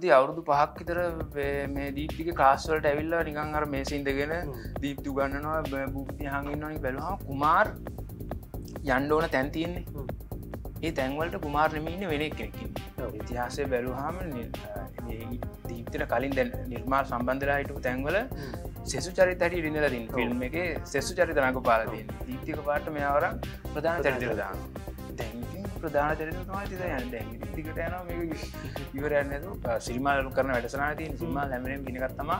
දීපති අවුරුදු පහක් විතර මේ දීප්තික කාස්වලට ඇවිල්ලා නිකං අර මේ සින්දගෙන දීප්තු ගන්නනවා බුක්ති හඟන්නනි බැලවා කුමාර් යන්ඩෝන තැන් තියෙන්නේ. ඒ තැන්වලට කුමාර් නමීන්න වෙන කෙනකින් ඉතිහාසය බැලුහාම දීප්තිට කලින් දැ නිර්මාර් සම්බන්ධලා හිටපු තැන්වල සෙසු චරිත හැට ඉරිඳලදින් ෆිල්ම් එක සෙසු චරිතනක පාලතින් දීප්තික පාට මෙයාවර ප්‍රධාන චරිතරදාන්න දැන් ප්‍රධාන චරිතවා තිද යන්න. දැන් දිකට යන ඉවරන්නතු සිරිමාලු කරන වැඩසනා තින් සිල්මා ලැමරම් ගෙනගත්තම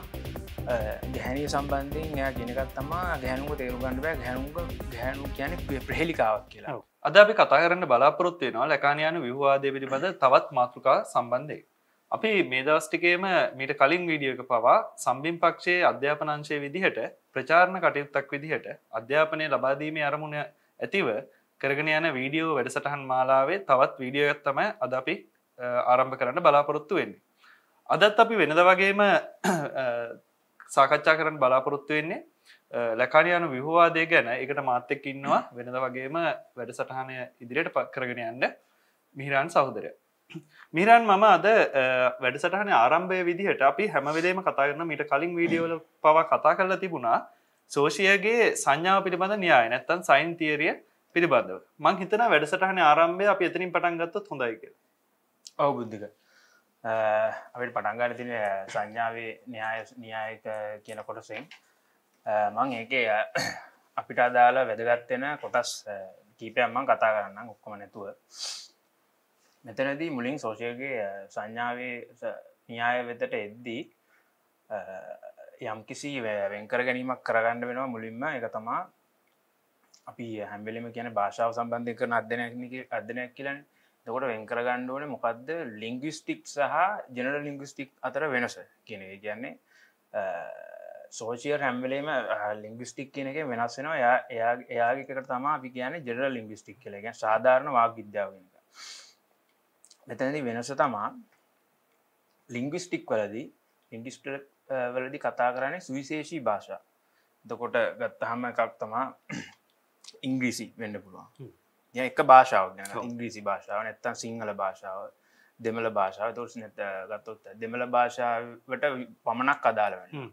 ගැහැනී සම්බන්ධයෙන් එයා ගෙනකත් තමා ගැහනුක තේරු ගන්න බෑ. ගැහනුක ගැහනු කියන ප්‍රහෙලිකාවක් කියලා. අද අපි කතා කරන්න බලාපොරොත්වයනවා ලැකානයන විවාදය පිළිබඳ තවත් මාතෘකා සම්බන්ධය. අපි මේ දවස්ටිකේම මීට කලින් වීඩියෝක පවා සම්බිම් පක්ෂයේ අධ්‍යාපනංශය විදිහට ප්‍රචාරණ කටයුත්තක් විදිහට අධ්‍යාපනය ලබාදීම අරමුණ ඇතිව කරගෙන යන වීඩියෝ වැඩසටහන් මාලාවේ තවත් වීඩියෝගත් තමයි අද අපි ආරම්භ කරන්න බලාපොරොත්තු වෙන්නේ. අදත් අපි වෙනද වගේම සාකච්ඡා කරන්න බලාපොරොත්තු වෙන්නේ ලැකානයනු විහවාදය ගැන එකට මාත්‍යෙක් ඉන්නවා වෙනද වගේම වැඩසටහනය ඉදිරියට පක් කරගෙන යන්න මිහිරන් සහෝදරය. මිරන් මම අද වැඩසටහන ආරම්භය විදිහට අපි හැමවෙදේම කතා කරන මීට කලින් වීඩියෝල පවා කතා කරලා තිබුණා සෝෂයගේ සංඥාව පිළිබඳ න්‍යාය නැත්තන් සයින් තිේරිය පිළිබඳව. මං හිතන වැඩසටහන ආරම්භය අපි එතනින් පටන් ගත්තොත් හොඳයි කියලා. ඔව බුද්ධික. අපට පටන්ගන්න තින සංඥාවේ න්‍යාය න්‍යායක කියන කොටසෙන්. මං ඒක අපිට අදාලා වැදගත්වෙන කොටස් කීපයම්මන් කතා කරන්න ඔක්කොම නැතුව. මෙතනදී මුලින් සෝෂයගේ සංඥාවේ න්‍යාය වෙතට එද්දී යම් කිසි වෙන්කර ගැනීමක් කරගන්න වෙනවා මුලින්ම. එක තමා අපි හැම්බෙලිම කියන භාෂාව සම්බන්ධය කරන අධ්‍යනය අධ්‍යනයක් කියලන. තකොට වෙන්කර ගණ්ඩුවන මොකක්ද ලිංගිස්ටික් සහ ජනර ලිංගිස්ටික් අතර වෙනස කියන කියන්නේ සෝචිය හැම්බලේම ලිංගිස්ටික් කියන එක වෙනස් වෙනවා. එයා එයාගේකට තමා අපි කියන ජෙනර ලිංගිස්ටික් කලග සාධාරණ වාක් විද්‍යාවක මෙතැනදි වෙනස තමා ලිංගිස්ටික් වලදී ඉන්ඩිස්ට වලදි කතා කරන්නේ සුවිශේෂී භාෂා. දකොට ගත්තහම එකක් තමා ඉංග්‍රීසි වෙන්න පුළුවන්. ය එක භාෂාව ගැන ඉංග්‍රීසි භාෂාව නැත්තන් සිංහල භාෂාව දෙමල භාෂාව. තුරස් නැත ගත්තොත් දෙමල භාෂාවට පමණක් අදාළවන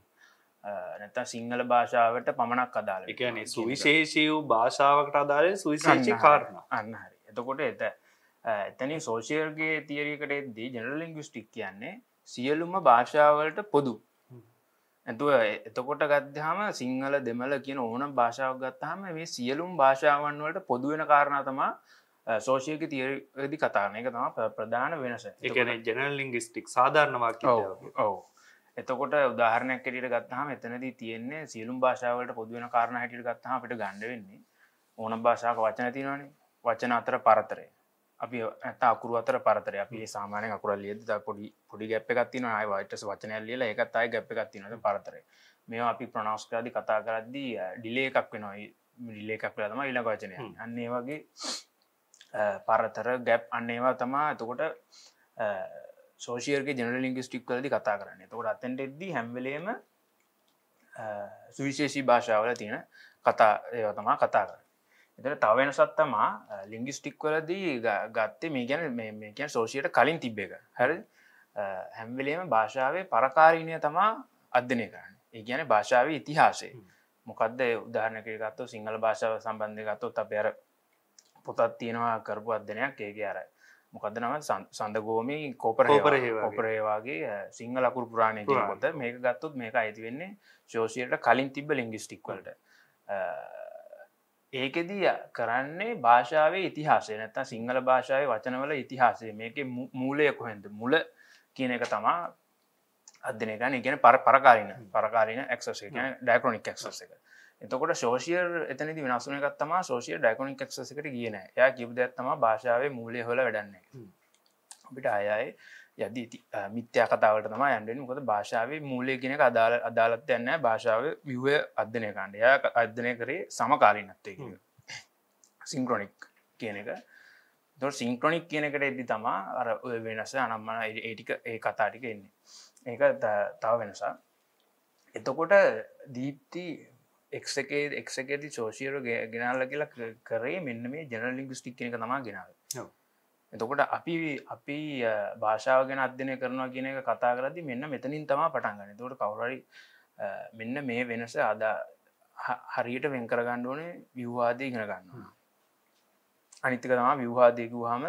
නැත සිංහල භාෂාවට පමණක් අදාල එකන සුවිශේෂී වූ භාෂාවකට අදාල සුවිශේෂී කාරණ. අන්න හරි. එතකොට එත එතනි සෝෂියල්ගේ තියරීකට එද්දී ජනරල් ලිංගිස්ටික් කියන්නේ සියලුම භාෂාවලට පොදු ඇතුව එතකොට ගත්හම සිංහල දෙමල කියන ඕන භාෂාවක් ගත්තහම මේ සියලුම් භාෂාවන් වලට පොදුවෙන කාරණ තමා සෝෂයක තියරදි කතාන එක තම ප්‍රධාන වෙනස. එකන ජනල් ලිංගිස්ටික් සාධාරණවාක් ඔව එතකොට උදාහරණයක් කෙට ගත්තහම එතනදී තියෙන්නේ සියලුම් භාෂාවලට පොදුවෙන කාරණ හැටිට ගත්තහම අපිට ගණඩ වෙන්නේ ඕන භාෂාක වචන තිනවනේ වචන අතර පරතරය අපි ඇත අකුරු අතර පරතර අපි සාමානය අකුර ලියද පොඩි පොඩි ගැප් එකත්තින අයවාට වචනය ලියල එකත් අයි ගැප් එකත්තිනද පරතර. මේ අපි ප්‍රනස්කාදි කතා කරද්දී ඩිලේ එකක් වෙනයි ඩිලේ එකක් ලතම ඉල වචනය අන්නේ වගේ පරතර ගැප් අන්නේවා තමා එතකොට සෝෂියර්ගේ ජනල ලිංගිස්ටික් කලදි කතා කරන්න. තකොට අතැන්ට එද්දී හැම්වලේම සුවිශේෂී භාෂාවල තියෙන කතා ඒව තමා කතා කර එතට තවෙන සත්තමා ලිංගිස්ටික් වලදී ගත්තේ මේ ගැන මේ කියන් සෝෂයට කලින් තිබ්බ එක. හැර? හැම්වෙලේම භාෂාවේ පරකාරීණය තමා අධ්‍යනය කරන්න. ඒ ගැන භාෂාව ඉතිහාසේ මොකක්ද උදාහරණක ගත්තු සිංහල භාෂාව සම්බන්ධය ගත්තොත් අප අර පොතත් තියෙනවා කරපු අධ්‍යනයක් ඒක අර මොකද නම? සඳගෝමි කෝපර ඔපරේවාගේ සිංහල ලකුරු පුරාණය පොත. මේක ගත්තුත් මේක අයිති වෙන්නේ ශෝෂයට කලින් තිබ ලිංගිස්ටික් වලට ඒකෙදී කරන්නේ භාෂාවේ ඉතිහාසය නැත්ත සිංහල භාෂාව වචනවල ඉතිහාසය. මේක මූලය කොහෙන්ද? මුල කියන එක තමා අධ්‍යනයකන ඉගෙන පර පරකාරන පරකාරන එක්සස ඩයිකරොනික් එක්සස එක. එතකොට ශෝෂියර් එතනති වෙනසුන එකත්තම ශෝෂිය ඩයිකොනික් එක්සකට කියන ය කිබ ඇත්තම භාෂාව මූලය හොල වැඩන්නේ අපිට අයයි යද මිත්‍යා කතාවට තම යන්ඩෙන් මොකද භාෂාව මූලය කෙනෙක අදාල අදාලත් යන්න භාෂාව විව අධ්‍යනය කණ්ඩය අධ්‍යනය කරේ සමකාලිනත්තය සිංක්‍රොනික් කියන එක. දො සිංක්‍රොනික් කියනකට එදදි තමා අර ඔය වෙනස අනම්මන ඒටික ඒ කතාටික එන්නේ. ඒක තව වෙනසා එතකොට දීප්ති එක්සකේ එක්සකේති සෝෂියරු ගෙනල්ල කියලා කරේ මෙන්න මේ ජනලිංගස්ටික් කියනක තමා ගෙනාව. එතකොට අපි අපි භාෂාව ගැන අධ්‍යනය කරනවා කියන එක කතා කරදි මෙන්න මෙතනින් තමා පටන්ගන්න තොට කවුරරි මෙන්න මේ වෙනස අද හරියට වෙන් කරගන්න ඕනේ විවාදය ඉගෙන ගන්නවා. අනිතික තමා විවාදයකුහම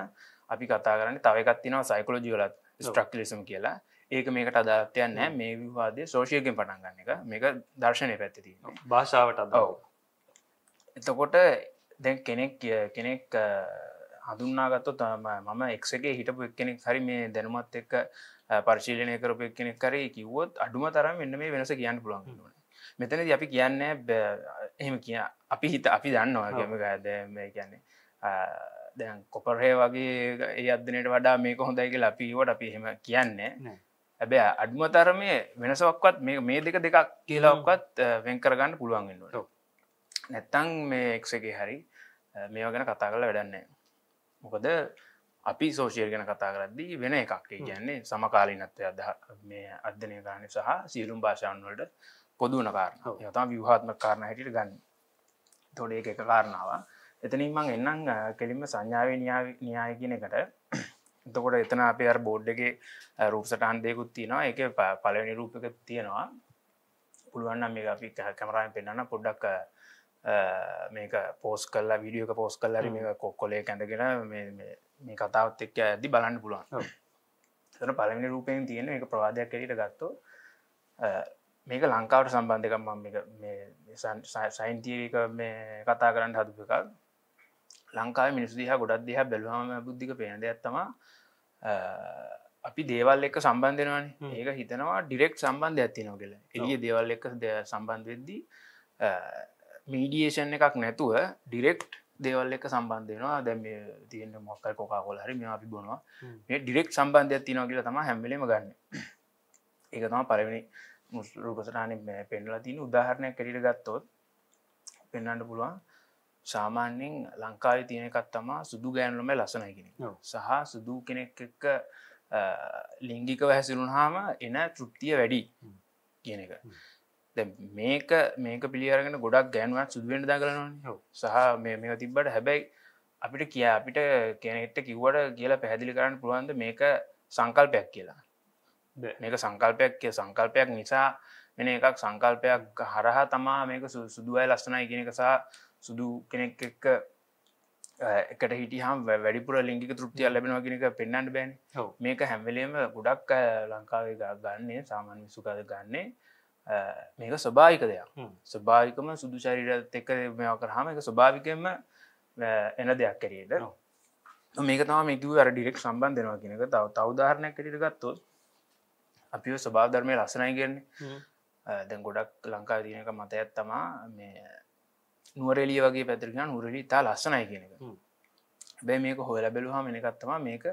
අපි කතා කරන්න තවකත්තිනවා සයිකලෝජිකලත් ස්ට්‍රක්ලිසම් කියලා. ඒක මේකට අදාලත්යන් නෑ මේ විවාදය සෝෂයගෙන් පටන් ගන්න එක. මේක දර්ශනය පැත්තිති භාෂාවට අද ඔව්. එතකොට දැන් කෙනෙක් කෙනෙක් අ, හඳුන්නාගත්තු මම එක්සගේ හිටපු එක්කෙනෙක් හරි මේ දැනුමත් එක්ක පරිශීලනය කරපු එක්කෙනෙක් කරේ කිව්වොත් අඩුම තරම් එන්න මේ වෙනස කියන්න පුළුවන් මෙතනද අපි කියන්න එහෙම කිය අපි හිත අපි දන්නවා ගද මේ කියන්නේ දැන් කොපරහය වගේ ඒ අදනයට වඩා මේක හොඳයි කියලා අපිවට අපි එහෙම කියන්නේ. නෑ. හැබැ අඩුම තරමේ වෙනසක්වත් මේ දෙක දෙකක් කියලාක්වත් වෙන් කරගන්න පුළුවන් වෙන්නට ඔව්. නැත්තං මේ එක්සගේ හරි මේවා ගැන කතා කළ වැඩන්නේ මොකද අපි සෝෂියල් ගැන කතා කරද්දී වෙන එකක්. කියන්නේ සමකාලිනත්වය අද මේ අධ්‍යනය කාරණය සහ සියලුම් භාෂාවන් වලට පොදුවන කාරණ. යතම විවාත්ම කාරණ හැටියට ගන්න. තොඩ එක කාරණාව එතනින් මං එන්නම් කෙලින්ම සංඥාව න්‍යාය කියන එකට. එතකොට එතන අප අර බෝඩ් එක රූපසටන් දෙකුත් තියෙනවා. එක පලවනි රූපක තියෙනවා. පුළුවන්න මේ අපි කැමරායෙන් පෙන්න්න පොඩ්ඩක් මේක පෝස් කල්ලා විඩියක පෝස් කල්ලරි මේ කොක්කොලේ ඇඳගෙන මේ- කතාවත් එක්ක ඇදදි බලන්න පුළුවන්. තන පළවෙනි රූපයෙන් තියෙන එක ප්‍රවාදයක් කරට ගත්තෝ මේක ලංකාවට සම්බන්ධකම් මම සයින්තියක මේ කතා කරන්න හදපු එකක්. ලංකාව මිනිස් දිහ ගොඩක් දිහ බැලවාම බුද්ධික පේන දෙයක් තමා අපි දේවල් එක්ක සම්බන්ධනවාන. ඒක හිතනවා ඩිරෙක්් සම්බන්ධ ඇතිනෝ කියල. එලිය දේවල් එක්ක සම්බන්ධ වෙද්දී මීඩියේෂන් එකක් නැතුව ඩිරෙක්් දේවල් එක සම්බන්ධයනවා දැම තියෙන මොක්කල් කොකා කොල හරි මේ අපි බොනවා. මේ ඩිරෙක්් සම්බන්ධයක් තිනෝ කියලා තම හැම්බලම ගන්න ඒක තම පලවෙනි රූපසටාන පෙන්ලා තින උදාහරණයක් කැටිට ගත්තොත් පෙන්න්නට පුළුවන් සාමාන්‍යෙන් ලංකාව තියෙන එකත් තමා සුදු ගෑන්ලොම ලසනයි කෙනෙ ඔව්. සහ සුදු කෙනෙක් එක්ක ලිංගිකව හැසිරුණහාම එන තෘප්තිය වැඩි. කියන එක මේක මේක පිළියරගෙන ගොඩක් ගෑනුවත් සුදුවෙන්ට දා කරනවා ඔව්. සහ මේ තිබ්බට හැබැයි අපිට කිය අපිට කෙනෙක්ට කිව්වට කියලා පැහැදිලි කරන්න පුළුවන්ද මේක සංකල්පයක් කියලා. මේක සංකල්පයක් කිය සංකල්පයක් නිසා වෙන එකක් සංකල්පයක් හරහා තමා මේක සුදුවයි ලස්සනයි කියන එක සහ සුදු කෙනෙක් එක්ක එකට හිටියහම් වැඩිපුර ලිංගික තෘප්තිය ලැබෙනවා කියන එක පෙන්න්නට බෑන. මේක හැම්වෙලේම ගොඩක් ලංකාවේ ගන්නේ සාමාන්‍ය විසුකාද ගන්නේ මේක ස්වභාවික දෙයක් හ්ම්. ස්වභාවිකම සුදු ශරීරත් එක්ක මෙවා කරහම එක ස්වභාවිකයෙන්ම අ, එන දෙයක් කැරියට. මේක තම මේකව අර ඩිරෙක් සම්බන්ධනවා කියනක තව තවදාහරණයක් කටිට ගත්තොත් අපි ස්වභාව ධර්මය ලස්සනයි කියන්නේ හ්ම්. දැන් ගොඩක් ලංකා තියනක මතයක් තමා මේ නුවරෙලිය වගේ පැතිරගෙන නුරලි තා ලස්සනයි කියන එක හ්ම්. බැයි මේක හොල බැලුහම මෙනකත්තමා මේක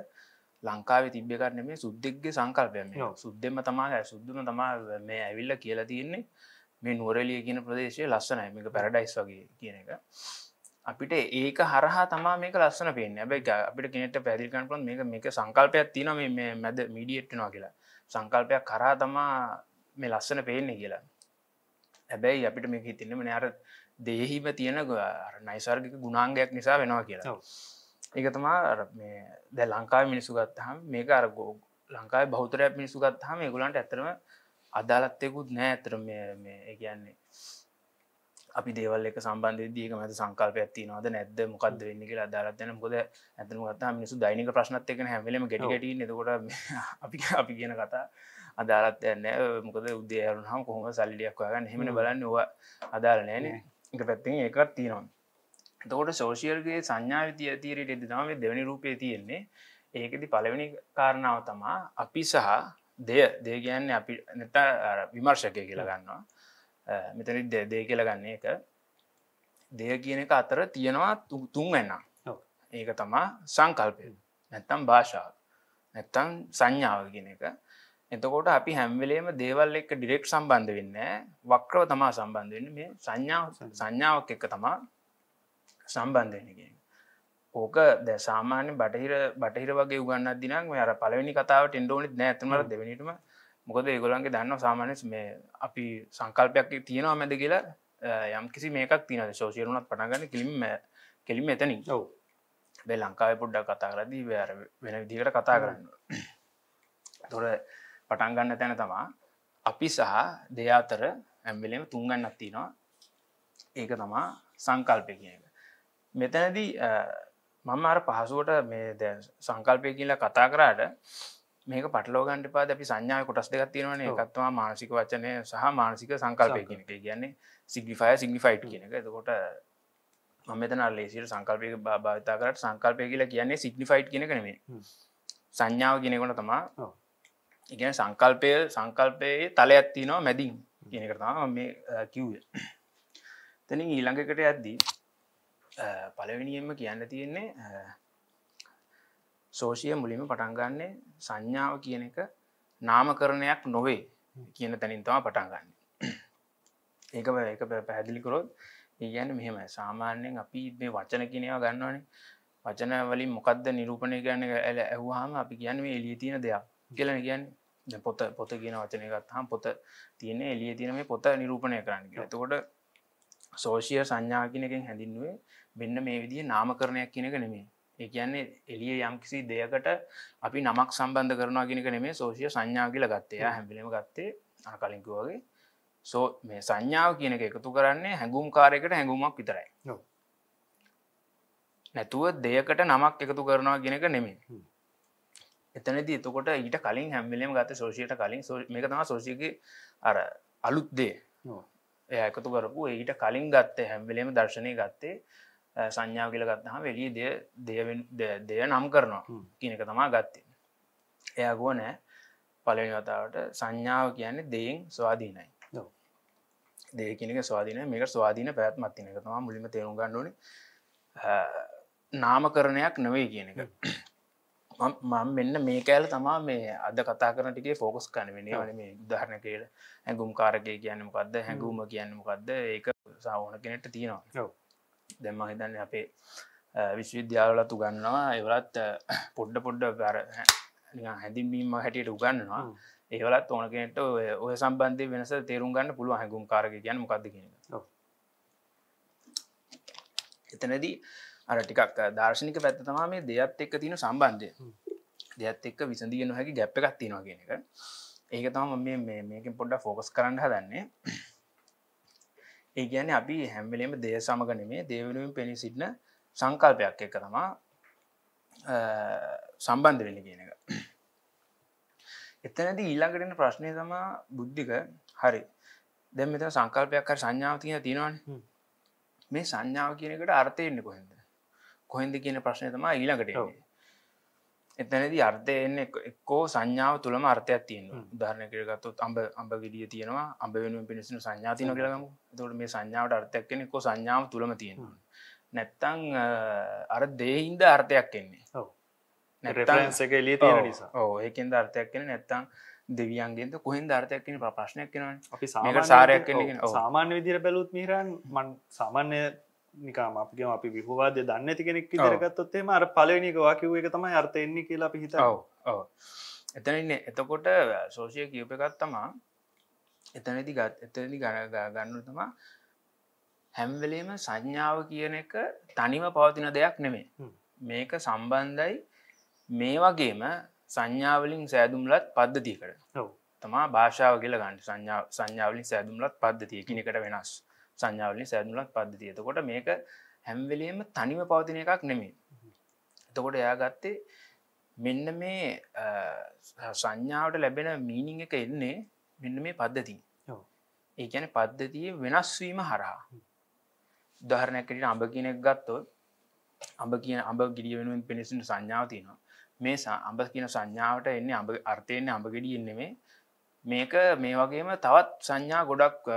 ලංකාවේ තිබ්‍යකරන මේ සුද්දෙක්ගේ සංකල්පය මේ ඔව්. සුද්දෙම තමා සුද්දම තමා මේ ඇවිල්ල කියලා තියෙන්නේ. මේ නුවරලිය කියන ප්‍රදේශය ලස්සනයි. මේක පැරඩයිස් වගේ කියන එක. අපිට ඒක හරහා තමා මේක ලස්සන පේන්න. ඇබයි අපිට කෙනෙට පැදිල්කන් පොන් මේක මේක සංකල්පයක් තින මේ මැද මීඩියට්නවා කියලා. සංකල්පයක් කරා තමා මේ ලස්සන පේන්නේ කියලා. හැබැයි අපිට මේක හිතින්නම නයාර දේහිම තියෙන නයිසර්ගික ගුණාංගයක් නිසා වෙනවා කියලා. ඒක තමා මේ දැ ලංකාව මිනිසු ගත්තහම මේක අර ගෝ ලංකායි බෞතරයක් මිනිසු ගත්හම ගුලන්ට ඇතරම අදාලත්තයකුත් නෑ ඇතර මේ කියන්නේ අපි දේවල් එක සම්බන්ධ දීක මත සංකල්පයක් තියනවද නැද්ද? මොකක්ද වෙන්න කියලා අදාලත්යන මොද ඇතම ගත්තා මිනිසු දෛනික ප්‍රශ්නත් එක හැමලම ගෙටගට නකොට අපි අපි කියන කතා අදාලත් යන්න මොකද උදේරුන් හම කොහොම සල්ලියක් වගන්න හෙමන බලන්න. වා අදාල නෑන එක පැත්තිෙන් එකත් තියෙනවා තකොට සෝෂියල්ගේ සංඥාවිතිය තීරයට එදනාව දෙවැනි රූපය තියෙන්නේ. ඒකති පළවෙනි කාරණාව තමා අපි සහ දෙය. දේ කියන්න අපි නැත විමර්ශකය කියලා ගන්නවා. මෙතනි දේ කියල ගන්න එක. දෙය කියන එක අතර තියෙනවා තුන් වෙන්න. ඒක තමා සංකල්පය. නැත්තම් භාෂාව. නැත්තම් සංඥාව කියන එක. එතකොට අපි හැම්වෙලේම දේවල් එක්ක ඩිරෙක්් සම්බන්ධ වෙන්න වක්‍රව තමා සම්බන්ධ වෙන්න. මේ සංඥාව සංඥාවක් එක්ක තමා සම්බන්ධ වෙන කියන ඕක ද සාමාන්‍ය බටහිර බටහිර වගේ උගන්න දිනක් අර පලවෙනි කතාවට එන්ඩෝනිත් නෑතමට දෙවනිටම. මොකද ඒගොලන්ගේ දන්න සාමානස් මේ අපි සංකල්පයක් තියෙනවා මැද කියලා. යම් කිසි මේකක් තින ශෝෂයරුණත් පටගන්න කිලිම කෙලිම එතනින්. ඔව්. බේ ලංකාව පොඩ්ඩක් කතා කරදී වෙන විදිකට කතා කරන්න තොර පටන්ගන්න තැන තමා අපි සහ දෙ අතර ඇම්බිලෙම තුන්ගන්න අත්තිනවා ඒක තමා සංකල්පය කියන එක මෙතැනදී මම අර පහසුවට මේ සංකල්පය කියලා කතා කරාට මේක පටලෝගන්ට පාද අපි සංඥාව කොටස් දෙයක් තියෙනවනේ. එකත්වා මානසික වචනය සහ මානසික සංකල්පය කියන එක. කියන්නේ සිගිෆය සිගිෆයිට් කියන එක. එතකොට මම මෙතන ලේසිට සංකල්පය භාවිතා කරට සංකල්පය කියලා කියන්නේ සිගනිෆයිට් කියන කනෙමේ සංඥාව කියනෙකොට තමා ඉගෙන සංකල්පය සංකල්පයේ තල ඇත්තිනවා මැදින් කියනක තම මේ කිව්ය තනින් ඊළඟකට ඇද්දී පලවෙනියෙන්ම කියන්න තියෙන්නේ සෝෂිය මුලිම පටන්ගන්නේ සංඥාව කියන එක නාමකරණයක් නොවේ කියන තැනින් තම පටන්ගන්න ඒක එක පැහැදිලිකරොත් ඒගැන මෙහෙම සාමාන්‍යයෙන් අපි මේ වචන කියනව ගන්නවනේ. වචන වලින් මොකක්ද නිරූපණය කරන්න ඇල ඇහවාම අපි කියන්න මේ එලිය තියෙන දෙයක් කියලන කියන්න. පොත පොත කියන වචනය ගත්හම් පොත තියෙන එලිය තියෙන මේ පොත නිරූපණය කරන්න එතකොට සෝෂිය සංඥා කියනකින් හැඳින්ුවේ මෙන්න මේ විදිහ නාමකරණයක් කියනක නෙමේ ඒ කියන්නේ එලිය යම්කිසි දෙයකට අපි නමක් සම්බන්ධ කරනවා කියනක නෙමේ සෝෂිය සංඥා කියල ගත්තේ. හැමිලීම ගත්තේ කලින්කු වගේ. සෝ මේ සංඥාව කියන එක එකතු කරන්නේ හැඟුම් කාරයකට හැඟුමක් විතරයි. නැතුව දෙයකට නමක් එකතු කරනවා ගෙනක නෙමේ එතනද එතකොට ඊට කලින් හැමිලීම ගත සෝෂයට කලින්. මේක තම සෝෂයක අර අලුත් දේ. එය එකතු කරපු ඊට කලින් ගත්තේ හැම්වෙලේම දර්ශනය ගත්තේ සංඥාව කියල ගත්තහම වෙලී දෙය දෙය නම් කරනවා කියනක තමා ගත්තේ. එයගුව නෑ. පලනි වතාවට සංඥාව කියන්නේ දෙයින් ස්වාධීනයි. දේ කියනක ස්වාධීන මේක ස්වාධීන පැත් මත්තින එක තමා මුලිම තේරුම් ගන්නඩන නාමකරණයක් නොවේ කියන එක. මම මෙන්න මේ කෑල තමා මේ අද කතා කරන ටිකේ ෆෝකස් කන වෙන මේ උදාහරණ කියල. හැඟුම් කාරකය කියන්න මොකක්ද හැඟුම කියන්න මොකක්ද ඒක සාවන කෙනෙට තියෙනවා දෙම හිතන්න අපේ විශ්වවිද්‍යාවලත් උගන්නවා එවලත් පොඩ්ඩ පොඩ්ඩ පර හැඳින්වීම හැටියට උගන්නවා ඒවලත් ඕන කෙනෙට ඔය සම්බන්ධය වෙනස තේරුම් ගන්න පුළුව හැඟුම් කාරක කියන්න මොකක්ද කියන එතනදී අර ටිකක් දර්ශනික පැත්ත තමා මේ දෙයත් එක්ක තියෙන සම්බන්ධය. දෙයත් එක්ක විසඳිය නොහැකි ගැප්ප එකක් තියෙනවා කියන එක. ඒක තම මේ මේකින් පොඩ්ඩ ෆෝකස් කරන්න හදන්නේ ඒ ගැන අපි හැම්වෙලේම දේ සමගනමේ දේවනුවෙන් පෙනී සිටින සංකල්පයක් එක තමා සම්බන්ධ වෙන කියන එක. එතනද ඊළඟටන ප්‍රශ්නය තමා බුද්ධික. හරි. දැම් මෙත සංකල්පයක් සංඥාව තිය තියෙනවාන? මේ සංඥාව කියනකට අර්ථයන්න කොහෙද කොහෙන්ද? කියන ප්‍රශ්නය තමා ඊළඟට එතනදී අර්ථය එන්න එක්කෝ සංඥාව තුළම අර්ථයක් තියෙන ධරණ කරගත්තුත් අඹ අඹ ගිඩිය තියෙනවා. අඹ වෙනුවෙන් පිණිසින සංඥාතින කියලගම තොට මේ සංඥාවට අර්ථයක් කෙනෙ කො සංඥාව තුළම තියෙනවා. නැත්තං අර දේහින්ද අර්ථයක් එන්නේ. රෙෆරන්ස එක එලිය තියෙන නිසා. ඕ ඒකෙන්ද අර්ථයක් කෙන නැත්තං දෙවියන්ගෙන්ද කොහෙන් ධර්තයක් කෙන ප්‍රශ්නයක් කෙනව අපි සාරයක් සාමාන්‍ය විදිර බැලුත් මිරන් මන් සාමාන්‍ය නිකාම අපිගම අපි විහවාද දන්න ඇති කෙනෙක් දරගත්තොත්තේ අර පලනිකවා කිව් එක තමයි අර්ථ එන්නේ කියලා පිහිත එතනන්න එතකොට සෝෂය කියප එකත් තමා එතනදි ගත් එතනදි ගණ ගන්නු තමා හැම්වෙලේම සංඥාව කියන එක තනිව පවතින දෙයක් නෙමේ මේක සම්බන්ධයි මේ වගේම සංඥාවලින් සෑදුම්ලත් පද්ධතියකට. තමා භාෂාව කියල ගන්න. සංඥා සංඥාවලින් සෑදුම්ලත් පද්ධතිය කිනෙකට වෙනස් සංඥාවලින් සෑදුලත් පද්ධතිය. එතකොට මේක හැම්වෙලේම තනිව පවතින එකක් නෙමේ එතකොට එයා ගත්තේ මෙන්න මේ සංඥාවට ලැබෙන මීනිං එක එන්නේ මෙන්න මේ පද්ධතිී ඒ ගැන පද්ධතිය වෙනස්වීම හරහා. උදාහරණයකට අඹ කියනෙක් ගත්තොත් අඹ කියන අඹ ගිරිය වෙනුවෙන් පිණිසිට සංඥාව තියෙනවා. මේ අඹ කියන සංඥාවට එන්නේ අඹ අර්ථයන්නේ අඹ ගෙඩිය එන්නෙමේ මේක මේ වගේම තවත් සංඥා ගොඩක්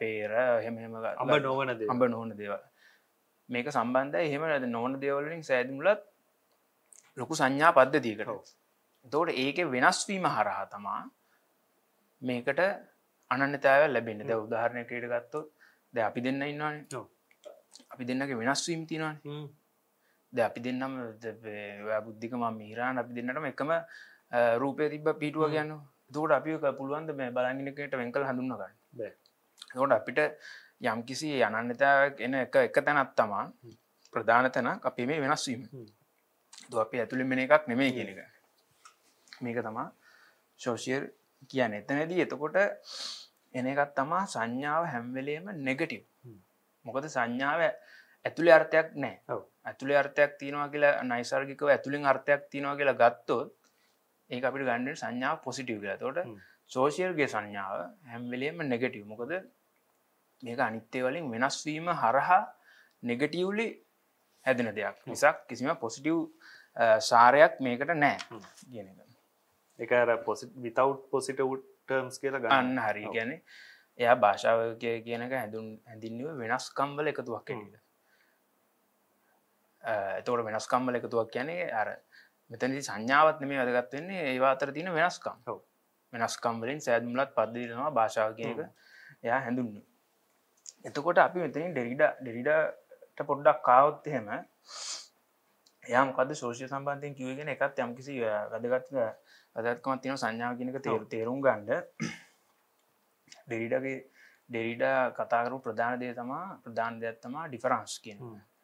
පේර හෙමහෙම අඹ නොවන අඹ නොවන දේවල්. මේක සම්බන්ධය. එහෙම නැද? නොවන දේවලින් සෑදුමුලත් ලොකු සංඥා පද්ධතියකට. තෝට ඒක වෙනස්වීම හරහා තමා මේකට අනන්නතාව ලැබෙන ද උදාහරණයකට ගත්තොත් ද අපි දෙන්න ඉන්නවාන. අපි දෙන්නගේ වෙනස්වීම් තිනවාන ද අපි දෙන්නම් බුද්ධික ම මිහිරාන් අපි දෙන්නටම එකම රූපය තිබ පිටුව කියන්න තෝට අපි පුළුවන්ද මේ බලගිනකට වෙංකල් හඳුන්නගන්න තෝට අපිට යම්කිසි අනන්නතාවක් එන එක එක තැනත් තමා ප්‍රධාන තැන අපි මේ වෙනස්වීම තු අපි ඇතුළි මෙන එකක් නෙමේ කියන එක. මේක තමා ශෝෂියර් කියන්න. එතනදී එතකොට එන එකත් තමා සංඥාව හැම්වෙලේම නෙගටව් මොකද සංඥාව ඇතුළේ අර්ථයක් නෑ. ඇතුළේ අර්ථයක් තියෙනවා කියලා නයිසර්ගිකව ඇතුළින් අර්ථයක් තියෙනවා කියලා ගත්තොත් ඒ අපිට ගණඩ සංඥාව පොසිටව් කියලා. තොට. සෝෂියල්ගේ සංඥාව හැම්වෙලේම නෙගටව් මොකද මේක අනිත්‍යය වලින් වෙනස්වීම හරහා නෙගටවලි හැදෙන දෙයක්. නිසක් කිසිම පොසිටව් සාරයක් මේකට නෑ. කියන එක. එක පොසි විතව් පොසිට ටර්ම්ස් කියලා ගන්න. හරි. ගැන එයා භාෂාව කිය කියනක හැඳුන් හැඳින්ව වෙනස්කම්වල එකතුවක් කෙනද එතවට වෙනස්කම්වල එකතුවක් කියන්නේ අර මෙතනදි සංඥාවත් මේ වැදගත් වෙන්නේ. ඒවා අතර තියෙන වෙනස්කම්. ඔව්. වෙනස්කම් වලින් සෑදුම්ලත් පද්ධතිනවා භාෂාව කියන එක එයා හැඳුන්න එතකොට අපි මෙතනින් ඩෙරිඩ ඩෙරිඩට පොඩ්ඩක් කාවොත් එහෙම එයා මොකද ශෝෂය සම්බන්ධයෙන් කිවගෙන එකත් යම්කිසි වැදගත් වැදත්කමත් තියෙන සංඥාව කියනක තේරු තේරුම් ගණ්ඩ ඩෙරිඩගේ ඩෙරිඩ කතාකරු ප්‍රධාන දය තමා ප්‍රධාන දෙයක් තමා ඩිෆරන්ස් කියන.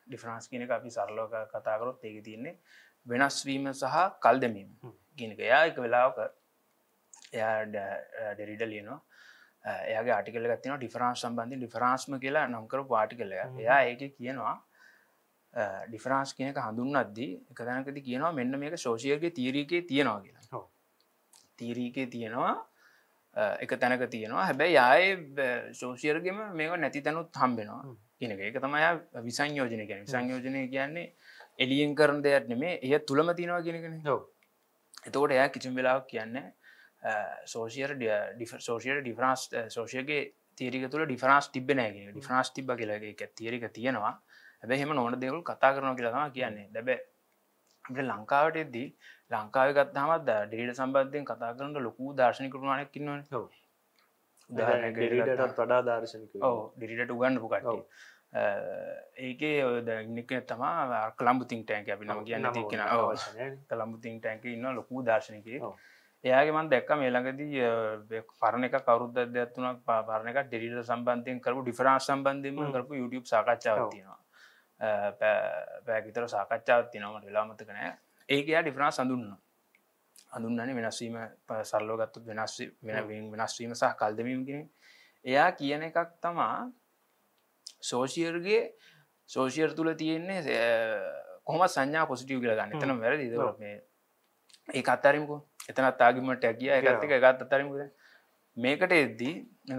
ඩිෆරන්ස් කියනක අපි සරලෝක කතාකරොත් ඒක තියන්නේ වෙනස්වීම සහ කල් දෙමීම. කියනක එයා එක වෙලාවක එයා ඩෙරිඩ ලියනවා. එයාගේ ආටිකල ගත්තින ඩිෆරන්ස් සම්බන්ධි ඩිෆරන්ස්ම කියලා නම්කර පාටිකලය හ්ම්. එයා ඒක කියනවා ඩිෆරන්ස් කියනක හඳුන් අද්දී එක දැනකති කියනවා මෙන්න මේක ශෝෂයගේ තීරීකේ තියෙනවා කියලා. තීරීකේ තියෙනවා එක තැනක තියෙනවා. හැබැයි යාය ශෝෂයර්ගම මේක නැති තැනුත් හම්බෙනවා. හ්ම්. කියනක එක. තමයි විසංයෝජන කියන සංයෝජනය කියන්නේ එලියෙන් කරන දෙයක් නෙමේ. එය තුළම තියෙනවා කියනකෙන ඔව්. එතකොට එයා කිසිම් වෙලාවක් කියන්න සෝෂියර සෝෂියට ඩිෆරන්ස් සෝෂයගේ තේරික තුළ ඩිෆරන්ස් තිබෙනෑගෙන ඩිෆරන්ස් තිබ කියලගේ එක. තේරික තියෙනවා. හැබැ හෙම නොන දෙවල් කතා කරන කියලම කියන්නේ. දැබැ අපට ලංකාවට එද්දී ලංකාව ගත්හමත් ඩේට සම්බන්ධයෙන් කතා කරන ලොකු දර්ශනය කරුණනක් කින්නවන ඔව්. ඩෙරිඩටත් වඩා දර්ශනික ඩිරිට උගන්න පුකට. ඒකේ ඔද ඉන්නක තමා කළම්බු තිං ටෑන්ක අපි නම කියන්න තික්ෙන කළම්බු තිං ටෑන්ක ඉන්න ලොකු දර්ශනක. එයාගේ මන් දැක්ක මේළඟදී පරණ එක කවරුද්ද දෙයක්ත්තුනක් පරණ එක ඩෙරිට සම්බන්ධයෙන් කරපු ඩිෆරන්ස් සම්බන්ධයම. කරපු YouTube සාකච්ඡාව. තියෙනවා. පැකිතර සාකච්ඡාවත් තිනවට වෙලාමතක නෑ. ඒක යා ඩිෆරන්ස් සඳුන්න අඳුන්නන වෙනස්වීම සරලෝගත්තු වෙනස් වෙන වෙනස්වීම සහ කල්දමීමගෙන එයා කියන එකක් තමා සෝෂියර්ගේ සෝෂියර් තුළ තියෙන්නේ කොහම සංඥා පොසිටිය් කියල ගන්න. එතන වැරදි ඔව්. මේ ඒ අත්තාරමකු එතනත් ආගිමට ඇකිය එකත් එක එකත් අත්තරමක මේකට එද්දී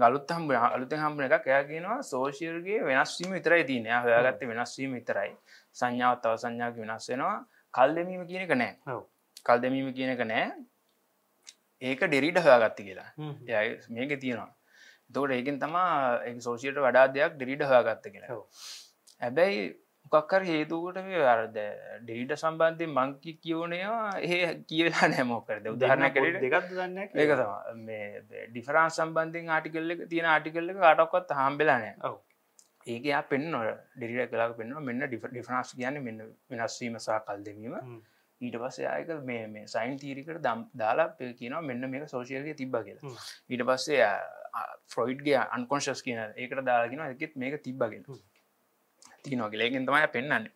අලුත් හම්බ අලුත හම්බන එකක් එයා කියනවා සෝෂියර්ගේ වෙනස්වීම විතරයි තියන හොයාගත්ත වෙනස්වීම විතරයි. සංඥාවත් තව සංඥාක වෙනස් වෙනවා. කල් දෙමීම කියන එක නෑ. කල් දෙමීම කියන එක නෑ. ඒක ඩෙරිට හොයාගත්ත කියලා. හ්ම්. එය මේක තියෙනවා තෝට ඒකින් තමා සෝෂයට වඩා දෙයක් ඩෙරිට හොයාගත්ත කියලා. ඔව්. හැබැයි මොකක්කර හේතුකට අරද ඩෙරිට සම්බන්ධය මංකි කියවනවා ඒ කියලා නෑමෝකරද උදාහරණ කරට දෙකත් දන්න ඒක ඩිෆරන්ස් සම්බන්ධින් ආටිකල්ල තියෙන ආටිකල්ල අටක්වත් හම්බෙලානෑ. ඒක පෙන් ඩෙරිට කලා පෙන්න්න මෙන්න ඩිෆ ඩිෆරන්ස් කියන්න මෙන්න වෙනස්වීම සහ කල් දෙවීම. ඊට පස්සේ ආයක මේ සයින් තීරිකට දම් දාලා පේ කියනවා මෙන්න මේක සෝෂයල්ගේ තිබ්බ කියලා. ඊට පස්සේ ෆ්‍රොයිඩ්ගේ අන්කොන්ශස් කියන ඒකට දාලාගෙන එකෙත් මේක තිබ්බගෙන කියලා. ඒකෙන් තමයි පෙන්න්නන්නේ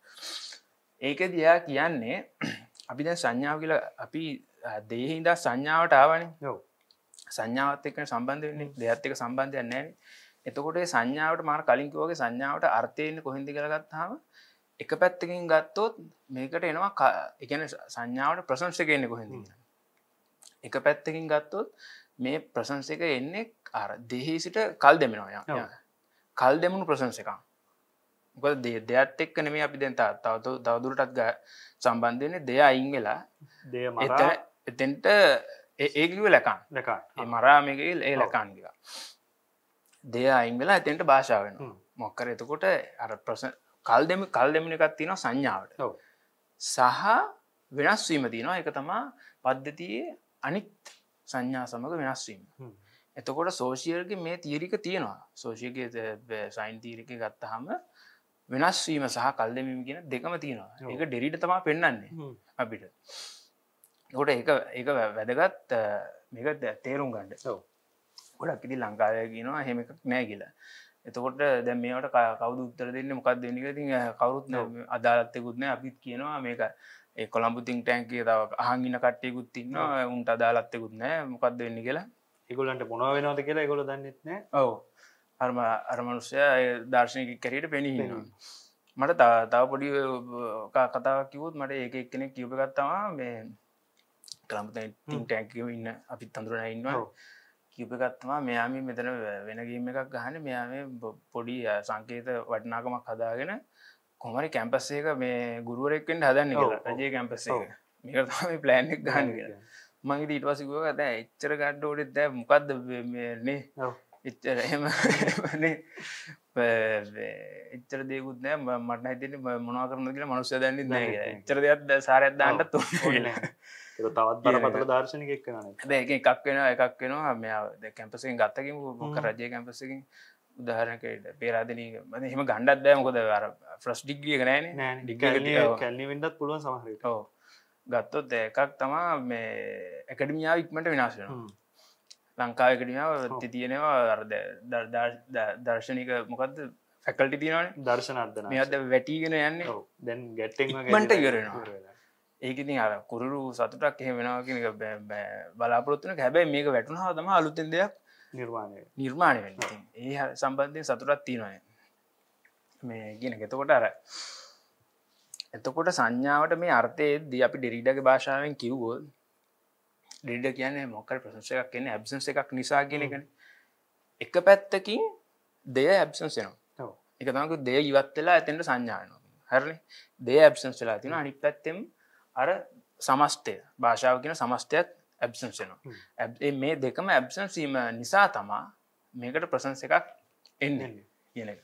ඒක දයා කියන්නේ අපි දැන් සංඥාව කියල අපි දේහින්දා සංඥාවට ආවන. සංඥාවත් එක්ක සම්බන්ධ වෙන්නේ දෙයත් එක සම්බන්ධයක් නෑන එතකොට සංඥාවට මාර කලින්කිවගේ සංඥාවට අර්ථයන්න කොහින්දි කරගත්තාම එක පැත්තකින් ගත්තොත් මේකට එනවා එකන සංඥාවට ප්‍රසංශකයන්න කොහිදි එක පැත්තකින් ගත්තොත් මේ ප්‍රසංසක එන්නේ අර දෙහි සිට කල් දෙමෙනවා. ය කල් දෙමුණු ප්‍රසංසකා මොකද දෙ දෙයත් එක්ක නෙමේ අපි දැන් තා- තව තවදුරටත් ග සම්බන්ධයන දෙය අයින් වෙලා මරා එතෙන්ට ඒකිව ලැකාන් ලකා ඒ මරාමකල් ඒ. ලකාන්ගික දෙය අයින් වෙලා එතෙන්ට භාෂාවෙන. මොක්කර එතකොට අර ප්‍රස කල් දෙම කල් දෙමන එකත් තින සංඥාවට. සහ වෙනස්වීම තියනවා එක තමා පද්ධතියේ අනිත් සංඥා සමඟ වෙනස්වීම. එතකොට සෝෂියල්ගේ මේ තීරික තියෙනවා. සෝෂයගේ සයින් තීරික ගත්තහම වෙනස්වීම සහ කල් දෙමීම කියන දෙකම තියෙනවා. ඒක ඩෙරිට තමා පෙන්න්නන්නේ. අපිට. කොට ඒක ඒක වැදගත් මේක තේරුම් ගණ්ඩ ඔව්. ගොඩක් ඉති ලංකාවය කියනවා හෙම එකක් නෑ කියලා. එතකොට දැ මේට කවද උත්තර දෙන්න මොකක් දෙන්නක ති කවරුත්. අදාලත්තකුත්න අපිත් කියනවා මේක ඒ කොළම්පුතින් ටැන්කේ තව අහගින්න කට්ටයකුත් ඉන්න උන්ට අදාලත්තෙකුත් නෑ. මොකක්ද වෙන්න කියලා ඒගොල්ලන්ට මොනව වෙනවද කියලා ඒගොල්ලෝ දන්නෙත් නෑ. ඔවු. අරම අරමනුෂ්‍ය දර්ශනක කැරට පෙනහින්නවා මට තව පොඩි කතාවක් කිවුත් මට ඒක එක්කෙනෙක් කිවප ගත්තවා මේ කළම්පත තින් ටැන්කම ඉන්න අපිත් තඳුරන ඉන්නවා. ඔව්. කිපගත්තවා මෙයාම මෙතන වෙනගීම එකක් ගහන මෙයාම පොඩි සංකේත වටනාකමක් හදාගෙන කොමරි කැම්පස්සේක මේ ගුරුවරෙක්ෙන් හදන්න. රජය කැම්පස්සේ. මේකතම ප්ලෑන්ක් ගහන්න කියලා මගේ ඊට පසිකුව ඇත එච්චර ගඩ්ඩෝඩෙත් දැ මොකක්ද ඔව්. එච්චර එහෙම එච්චර දෙකුත් නෑ. මට හිතට මොනා කරන කියලා මනුස්්‍ය දන්නේ නෑ නෑ, නෑ. එච්චර දෙයක් ඕනේ නෑ. ඒක තවත් බරපතල දාර්ශනික එක්කනනේ හැබැ එක එකක් වෙන එකක් වෙනවා. මෙ කැම්පසෙන් ගත්තකින් මොක රජය කැම්පසකින් උදාහරනකට පේරාදනී ම එහෙම ගණ්ඩත් දෑ මොකද අර ෆ්‍රස් ඩිග්ිය නෑන. නෑ ඩිග්‍රී කැල්ලි වෙන්නත් පුළුවන් සමහරට ඕ ගත්තොත් එකක් තමා මේ එකඩමියාව ඉක්මට විනාශ වෙන ලංකාවකටමාව ති තියෙනවා අරද දර්ශනික මොකක්ද ෆැකල්ටි තියෙනවාන. දර්ශන අදන මේ අද වැටීගෙන යන්නේ. දැන් ගැට්ටෙන් ඉක්මනට ඉවරෙනවා. ඒකඉතින් අර කුරුරු සතුටක් එහෙ වෙනවාගෙන බලාපොරත්තුන හැබැයි මේක වැටුණහා තම අලුත්තෙන් දෙයක් නිර්වාණය නිර්මාණය ඉතින් ඒ සම්බන්ධය සතුටත් තියෙනය මේ ගෙන එතකොට අර එතකොට සංඥාවට මේ අර්ථය ද අපි ඩෙරිඩගේ භාෂාවෙන් කිව්වෝල් ඩෙඩ කියන්නේ මොකර ප්‍රසංස එකක් කියන්නේ ඇබ්සන්ස එකක් නිසා කියනකන එක පැත්තකින් දෙය ඇබ්සන්සනවා ඔව්. එක තමක දේ ඉවත් වෙලා ඇතෙන්ට සංඥායනවා හරන? දේ ඇබ්සන්ස් වෙලා තින අනි පැත්තෙම අර සමස්තය. භාෂාව කියන සමස්තයක් ඇබ්සන්සනවා මේ දෙකම ඇබ්සන්සීම නිසා තමා මේකට ප්‍රසන්ස එකක් එන්න කියන එක.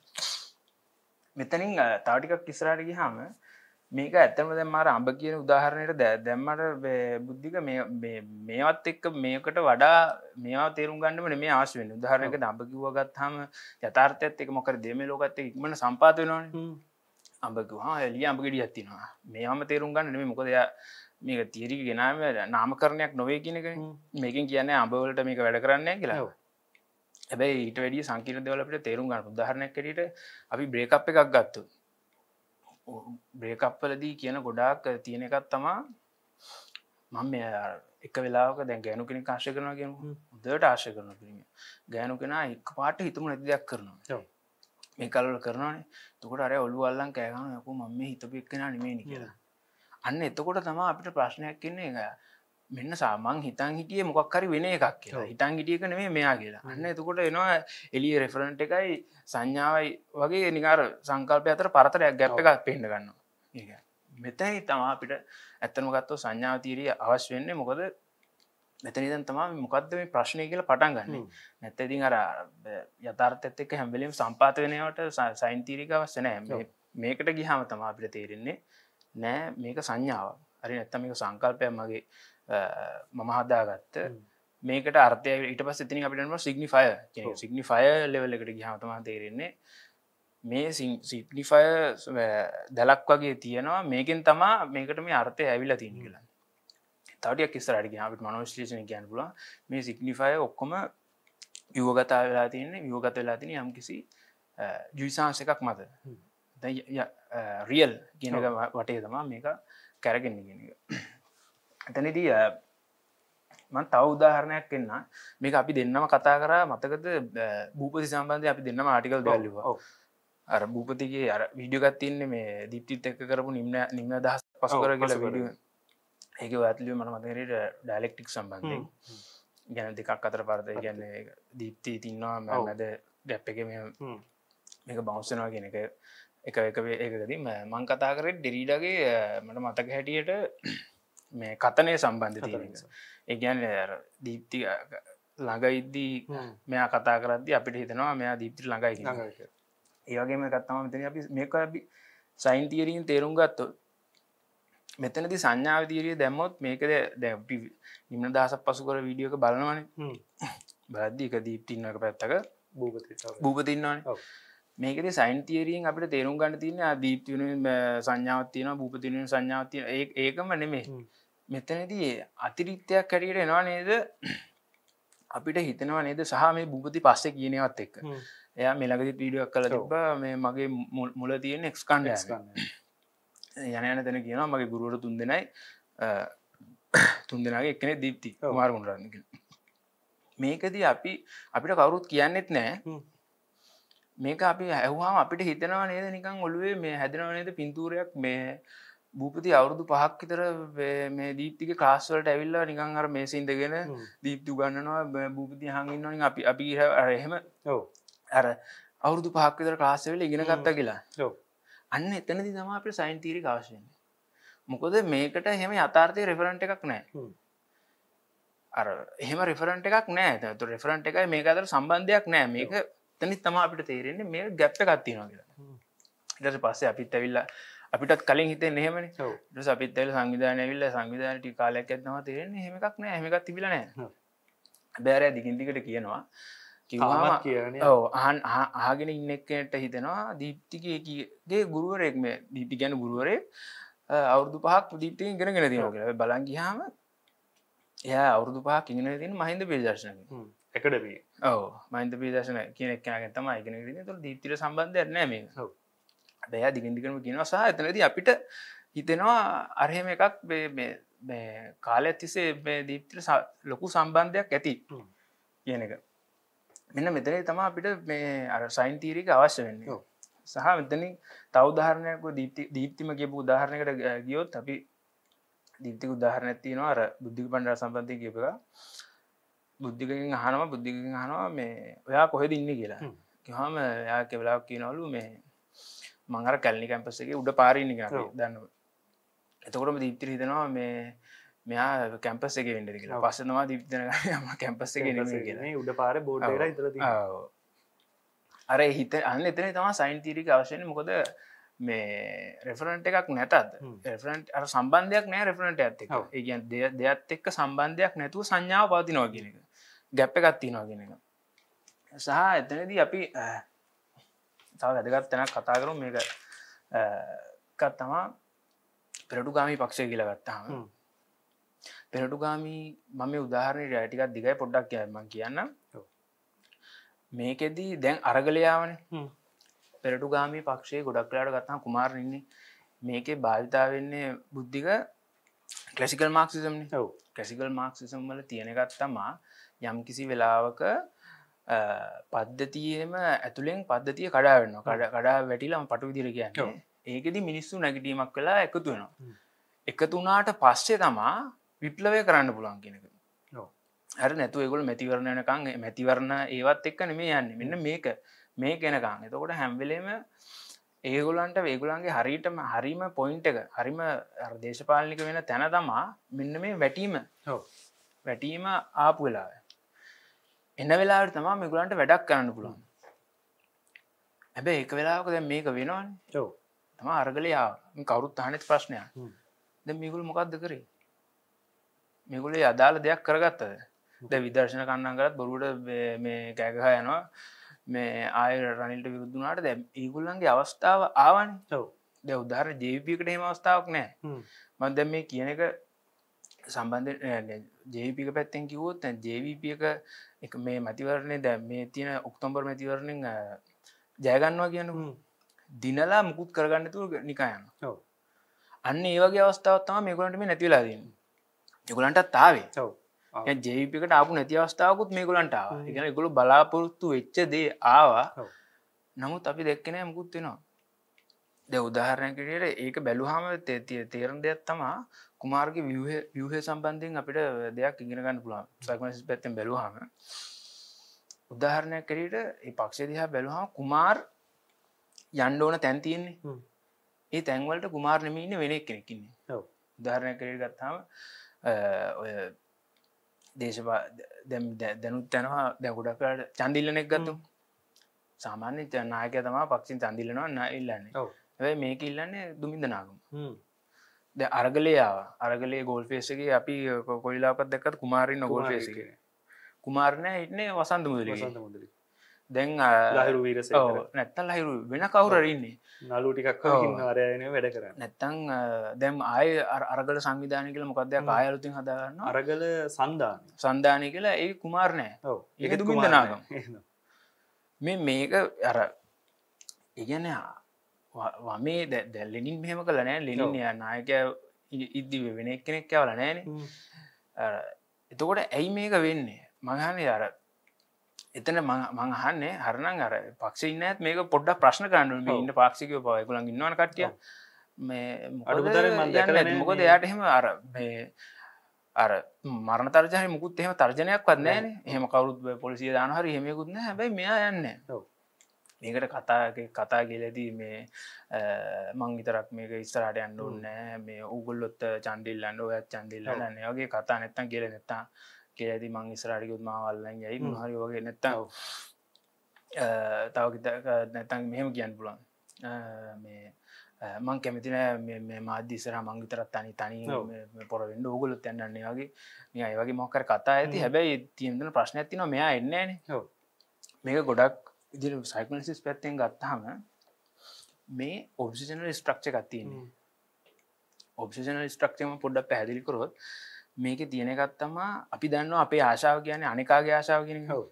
මෙතනින් තාටිකක් කිස්රාට ගිහාම මේක ඇත්තම දැ මර අඹ කියන උදාහරණයට දැ දැම්මට බුද්ධික මේවත් එක්ක මේකට වඩා මේවා තේරුම් ගන්නම මේ ආශවෙන් උදාහරණක දම්ඹ කිව්ව ගත්හම යථර්ථයත් එක මොකර දෙම ලෝකත් ඉක්මට සම්පාත වෙනවාන. අඹකවා එලිය අඹගෙඩි ඇත්තිනවා මේම තේරුම් ගන්න නෙම. මොකද මේක තීරි ගෙනාම නාමකරණයක් නොවේ කියනක මේකින් කියන්නේ අඹවලට මේක වැඩ කරන්න කියලා. ඔව්. හැබැයි ඊට වැඩිය සංකීර්ණ දෙවලට තේරුම් ගන්න උදාහරණයක් කැට අපි බ්‍රේකප් එකක් ගත්තු බ්‍රේකප්පලදී කියන ගොඩාක් තියෙන එකත් තමා මම එක වෙලාක දැන් ගෑනු කෙනෙ කාශය කරනවා කියන දට ආශය කරන පිරිම. ගෑනු කෙනා එක් පාට හිතම නැති දෙයක් කරනවා. මේ කලල කරනවානේ. තකොට අර ඔලු අල්ලන් කෑගන යකු මම හිතප එක්කෙන නිමේනි කියලා. අන්න එතකොට තමා අපිට ප්‍රශ්නයක් කියන්නේ එක මෙන්න සාමං හිතන් හිටිය මොක්කරි වෙන එකක් කියලා. හිටන් හිටියක නෙේ මෙයා කියලා. අන්න එතකොට එනවා එලිය රෙෆරන්ට් එකයි සංඥාවයි වගේ නිකාර සංකල්පය අතර පරතරයක් ගැප් එකක් පෙන්ඩ ගන්න මෙතැයි තමා අපිට ඇත්තම ගත්තව සංඥාව තීරිය අවශ්‍ය වෙන්නේ මොකද? මෙතනිදන් තමා මොකක්ද මේ ප්‍රශ්නය කියලා පටන් ගන්න. නැත්තතින් අර යථර්ථත් එක්ක හැම්බලිම් සම්පාත වෙනවට සයින්තීරික අවශ්‍ය නෑ මේකට ගිහාම තමා අපිට තේරෙන්නේ නෑ මේක සංඥාව හරි නැත්තම මේක සංකල්පයක් මගේ මම හදාගත්ත. මේකට අර්ථය ඊට පස් ඉතින් අපිටම සිගනිිෆය සිගනිිෆය ලෙවල් එකට ගහමතමා තේරෙන්නේ මේ සිගනිිෆය දැලක් වගේ තියෙනවා. මේකෙන් තමා මේකට මේ අර්ථය ඇවිල තින් කියලා. තවටියක් කිස්තරට ගහමට මනෝශ්ලේෂණ කියන්න පුල මේ සිගනිිෆය ඔක්කොම යුවගතා වෙලා තියන්නේ යුවගත වෙලා තින යම් කිසි ජුයිසාංස එකක් මත. රියල් කියනක වටේ තමා මේක කැරගෙන්න්න කියන එක එතනදී මන් තව උදාහරණයක් එන්න. මේක අපි දෙන්නම කතා කරා මතකද? භූපති සම්බන්ධය අපි දෙන්නම ආටිකල් දැල්ලවා අර භූපතිගේ අර විඩියගත් තින්නේ මේ දිප්තිත් එක්ක කරපු නිම්න නිම්න දහස් පසු කර කියලා විඩිය ඒක ඇත්ලිය මන මතකරට ඩයිලෙක්ටික් සම්බන්ධය ගැන දෙකක් අතර පරත ගැන්න දීප්ති තින්නවා මැද ඩැප් එක මේක බෞස්සනවා කියන එක එක එක ඒකදී මං කතා කරෙත් ඩෙරීඩගේ මට මතක හැටියට මේ කතනය සම්බන්ධ තියෙන ඒගැන් දීප්ති ළඟ ඉද්දී මෙයා කතා කරදදි අපිට හිතනවා මෙයා දීප්ති ළඟයි ඒවගේම කත්තම මෙතන අපි මේක අපි සයින් තීරීන් තේරුම් ගත්තු මෙතනති සංඥාව තීරිය දැම්මොත් මේකද දැපි නිම දහසක් පසු කර වීඩියෝක බලනවන. බද්දි එක දීප්තින්නක පැත්තක භූපතින්නවාන මේකද සයින් තීරීෙන් අපට තේරුම් ගන්න තියන දීප්තින සංඥාවත්තියන භූපතින සංඥාවතිය ඒකම නෙමේ මෙතනදී අතිරිත්‍යයක් කැටියට එනවා නේද? අපිට හිතනවා නේද සහ මේ භූපති පස්සේ කියනවත් එක්ක. එයා මෙලගදි පීඩියක් කළ තිබ මේ මගේ මුල තියෙන එක්ස්කන්ඩ යන යන තැන කියනවා මගේ ගුරුවර තුන් දෙනයි. තුන් දෙනාගේ එක්කනෙ දීප්ති මාර්ගුණරන්න මේකදී අපි අපිට කවුරුත් කියන්නෙත් නෑ. මේක අපි ඇහවාම අපිට හිතනවා නේද නිකං ඔළුවේ මේ හැදෙනව නේද පින්තූරයක්? මේ භූපති අවුරුදු පහක් විතර මේ දීප්තික කාස්වලට ඇවිල්ලා නිකං අර මේ සින්දගෙන හ්ම්. දීප්තු ගන්නනවා භූපති හඟින්නනින් අපි අපි එහෙම අර අවුරුදු පහක් විතර කාස්සවෙල ඉගෙන ගත්තා කියලා. අන්න එතනදි තම අප සයින් තීරි කාශයෙන් මොකද මේකට එහෙම යථාර්ථය රෙෆරන්ට එකක් නෑ හ්ම්. අර එහෙම රෙෆරන්ට එකක් නෑ තු රෙෆරන්ට එකයි මේක අතර සම්බන්ධයක් නෑ මේක තනිත් තම අපිට තේරෙන්නේ මේ ගැප්ප කත්තිනවා කියලා. ඉට පස්සේ අපිත් ඇවිල්ලා අපිටත් කලින් හිතේ නෙහෙමන ඔව්. ට අපිත් ඇල් සංවිධානය විල්ල සංවිධානට කාලයක් ඇත්නවා තේරෙන්නේ හෙමක් නෑ හෙමකත් තිබිල නෑ. හ්ම්. බෑරෑ දිගින්දිකට කියනවා. කියන්නේ. ඔව අහන් අහ- අහගෙන ඉන්නෙක්කට හිතෙනවා දීප්තිකගේ ගුරුවරෙක් මේ දීප්ති ගැන ගුරුවරේ අවුරදු පහක් දීප්තිය ගෙන ගෙන තියන කියලා බලංගිහාම එයා අවුරදු පහක් ඉගෙන තින මහින්ද පිදර්ශන. එකඩමී ඔව. මයින්ද පිදර්ශන කියන එක්කනග තම ඉගෙන තු දීප්තිර සම්බන්ධය නෑ මේ ඔව්. බෑ දිගින්දිකරම කියනවා සහ එතනද අපිට හිතෙනවා අරහෙම එකක් කාලය ඇතිසේ දීප්තිර ලොකු සම්බන්ධයක් ඇති. කියන එක. මෙන්න මෙතන තම අපිට මේ අර සයින් තීරික අවශ්‍ය වෙන්නේ. සහ මෙතනින් තවදාහරණයක දීප්ති දීප්තිම කියපු උදාහරණයකට ගියොත් අපි දීප්තික උදාහරණ තියනවා අර බුද්ධික පණ්ඩා සම්බන්ධය කියපක බුද්ධිකින් අහනම බුද්ධිකින් අහනවා මේ ඔයා කොහෙද ඉන්න කියලා හ්ම්. කිහම යා කෙවලාක් කියනවලු මේ මංහර කැල්ලි කැම්පසගේ උඩ පාරින්න. දන්න එතකොටම දීප්තිර හිතනවා මේ මෙයා කැම්පස් එක වෙන්ඩ කියලා. පස්සනවා දීප්තන ම කැම්පස් එක උඩ පාර බෝඩ්. අර හිත අන්න එතන තම සයින් තීරික අවශයන මොකද මේ රෙෆරන්ට එකක් නැතත්. රෙෆරන්ට අර සම්බන්ධයක් නෑ රෙෆරන්ට ඇත්ත එක ඔව්. ඒගන් දෙයත් එක්ක සම්බන්ධයක් නැතුව සංඥාව පවතිනවා කියන එක ගැප්ප එකත්තිනවා කියන එක සහ එතනදී අපි තව වැදගත් තැනක් කතා කරු මේක කත් තමා පෙරටුගාමි පක්ෂය කියලා ගත්තාම. පෙරටුගාමී මම මේ උදාහරණයට ටිකක් දිගයි පොඩ්ඩක් කියම කියන්න. මේකෙදී දැන් අරගලයාවන. පෙරටුගාමී පක්ෂයේ ගොඩක්ලාට ගත්තා කුමාරන්නේ මේකේ භාවිතාවෙන්නේ බුද්ධික කලසිකල් මාක්සිසම්න ඔව්. කැසිකල් මාක්සිසම් වල තියෙනගත් තමා යම් කිසි වෙලාවක පද්ධතියම ඇතුළෙන් පද්ධතිය කඩාවන්න කඩ කඩා වැටිලම පටු විදිර. කියන්න. ඒකෙදි මිනිස්සු නැගටීමක් වෙලා එකතු වෙනවා. එකතුනාට පස්සේ තමා විප්ලවය කරන්න පුළන් ඔව්. හර නැතු ඒගොල මැතිවරණයනකං මැතිවරණ ඒවත් එක්ක නෙමේ යන්න. මෙන්න මේක. මේ කෙනකං එතකොට හැම්වෙලේම ඒගොලන්ට ඒගුලන්ගේ හරිටම හරිම පොයින්ට එක හරිම දේශපාලනික වෙන තැන තමා මෙන්න මේ වැටීම. වැටීම ආපු වෙලා එන්න වෙලාට තමා මෙගුලන්ට වැඩක් කරන්න පුළුවන්. හැබැ ඒක වෙලාක දැ මේක වෙනවාන. තම අරගලයා කවරුත් අහනෙත් ප්‍රශ්නයක්. හ්ම්. ද මිගුල් මොකක්ද කරේ? මෙගුලේ අදාළ දෙයක් කරගත්තද? ද විදර්ශන කන්නන් කරත් බොරුට මේ කෑගහ යනවා මේ ආය රනිල්ට විරුද්ධනාට දැ ඒගුල්ලන්ගේ අවස්ථාව ආවන්. ද උදාර ජීවිපිකට හෙම අවස්ථාවක් නෑ හ්ම්. මන්ද මේ කියන එක සම්බන්ධ ජේපික පැත්තෙන් කිවොත් ජේවිපියක එක මේ මතිවරණය දැ මේ තියෙන ඔක්තොම්බර් මැතිවරණෙන් ජයගන්නවා කියන. දිනලා මුකුත් කරගන්නතු නිකායන ඔව්. අන්න ඒවගේ අවස්ථාවත්තම මේකුලන්ට මේ නැතිවෙලාදන්න එකුලන්ටත් තාවේ ජේපිකට ආපු නැති අවස්ථාවකුත් මේකුලන්ටාව හ්ම්. එකන එකකුළු බලාපොරොත්තු වෙච්ච දේ ආවා. නමුත් අපි දෙක්කනෑ මුකුත් වෙනවා. ද උදාහරණයකට ඒක බැලුහම තේතිය තේරණ දෙයක් තමා කුමාර්ග වියහ සම්බන්ධයෙන් අපිට දෙයක් ඉගෙනගන්න පුළුවන්. සක්මසිස් පැත්තෙන් බැලුහම උදාහරණයක් කරට ඒ පක්ෂ දිහා බැලුහම කුමාර් යන්ඩ ඕන තැන් තියෙන්නේ. හ්ම්. ඒ තැන්වලට කුමාර් නමීන්න වෙනෙක් කෙනෙක්කින්නේ ඔව්. උදාහරණය කරට ගත්තාම ඔය දේශපා දැනුත් තැනවා දැ ගොඩක්ට චන්දිල්ලනෙක් ගත්තු සාමාන්‍ය නායක තමා පක්ෂින් චන්දිල්ලනවා නා ඉල්ලන්නේ. ඔව්. ඇයි මේක ඉල්ලන්නේ දුමින්දනාගම. ද අරගලයාව අරගලේ ගෝල් ෆේසගේ අපි කොයිලාපත් දෙකත් කුමාරින් නොගෝල් කුමාරයෙක් ෆේසගේ කෙනෙක්. kumarණය හිටනේ වසන්ත මුදලි වසන්ත මුදලි. දැන් ලහිරු වීරසේකර. නැත්තල් ලහිරු වෙන කවුරරන්නේ නලු ටිකක් ඔව්. ආරයන වැඩ කරන්න. නැත්තං දැම් ආය අර- අරගල සංවිධානය කළ මොකක්දයක්. ආයලුතින් හදාගන්න අරගල සන්ධාන සන්ධානය කියලා ඒ කුමාරණය ඔව. ඒක දුමින්ද නාගම්. මේ මේක අර ඉගැන වමේ දැ ලිනින් මෙහෙම කළ නෑ. ලිනින් නායක ඉද්දි වෙන කෙනෙක් කවල නෑන එතකොට ඇයි මේක වෙන්නේ? මගහන අර එතන මංහන්නේ හරනං අර පක්ෂ ඉන්න ඇත් මේක පොඩ්ඩ ප්‍රශ්න කරන්නු ඉන්න පාක්ෂිකව පයකුලන් ඉන්නවන කටිය මේ මොකද එයාට එහෙම අර අර මරණ තර්ජනය මුකුත් එහෙම තර්ජනයක් වන්නෑන එහෙම කවරුත් පොලිසිය දානහරි හෙමකුත්න හැබයි මෙයා යන්න. මේකට කතා කතා කියලදී මේ මං විතරක් මේක ඉස්තරට අන්න ඕන්නෑ මේ උගුල්ලොත් චන්ඩිල්ලන්න ඔය චන්දිල්ලන්න වගේ කතා නැත්තන් කියල නැත්තා කියලදී මං ඉස්රාටිකුත් මවල්ලන් යයි. හරි වගේ නැත්තාව තව නැතන් මෙහෙම කියන්න පුලන් මේ මං කැමතින මේ මාධ්‍යසර මං විතරත් තනි තනි පොරවෙන්ඩ ඕගුලුත් යන්නන්නේ වගේ. නිය වගේ මොකර කතා ඇති. හැබැයි තියදන ප්‍රශ්න ඇතින මෙයා එන්නන මේක ගොඩක් ඉදිර සයිකලසිස් පැත්තෙන් ගත්තාම මේ ඔබසිෂනල් ස්ට්‍රක්ෂ එකත්තියන්නේ ඔබසිෂනල් ස්ට්‍රක්ෂම පොඩ්ඩ පැදිලිකරොත් මේක තියෙන ගත්තමා අපි දන්න අපේ ආශාව කියන අනිකාගේ ආශාව කියෙන හව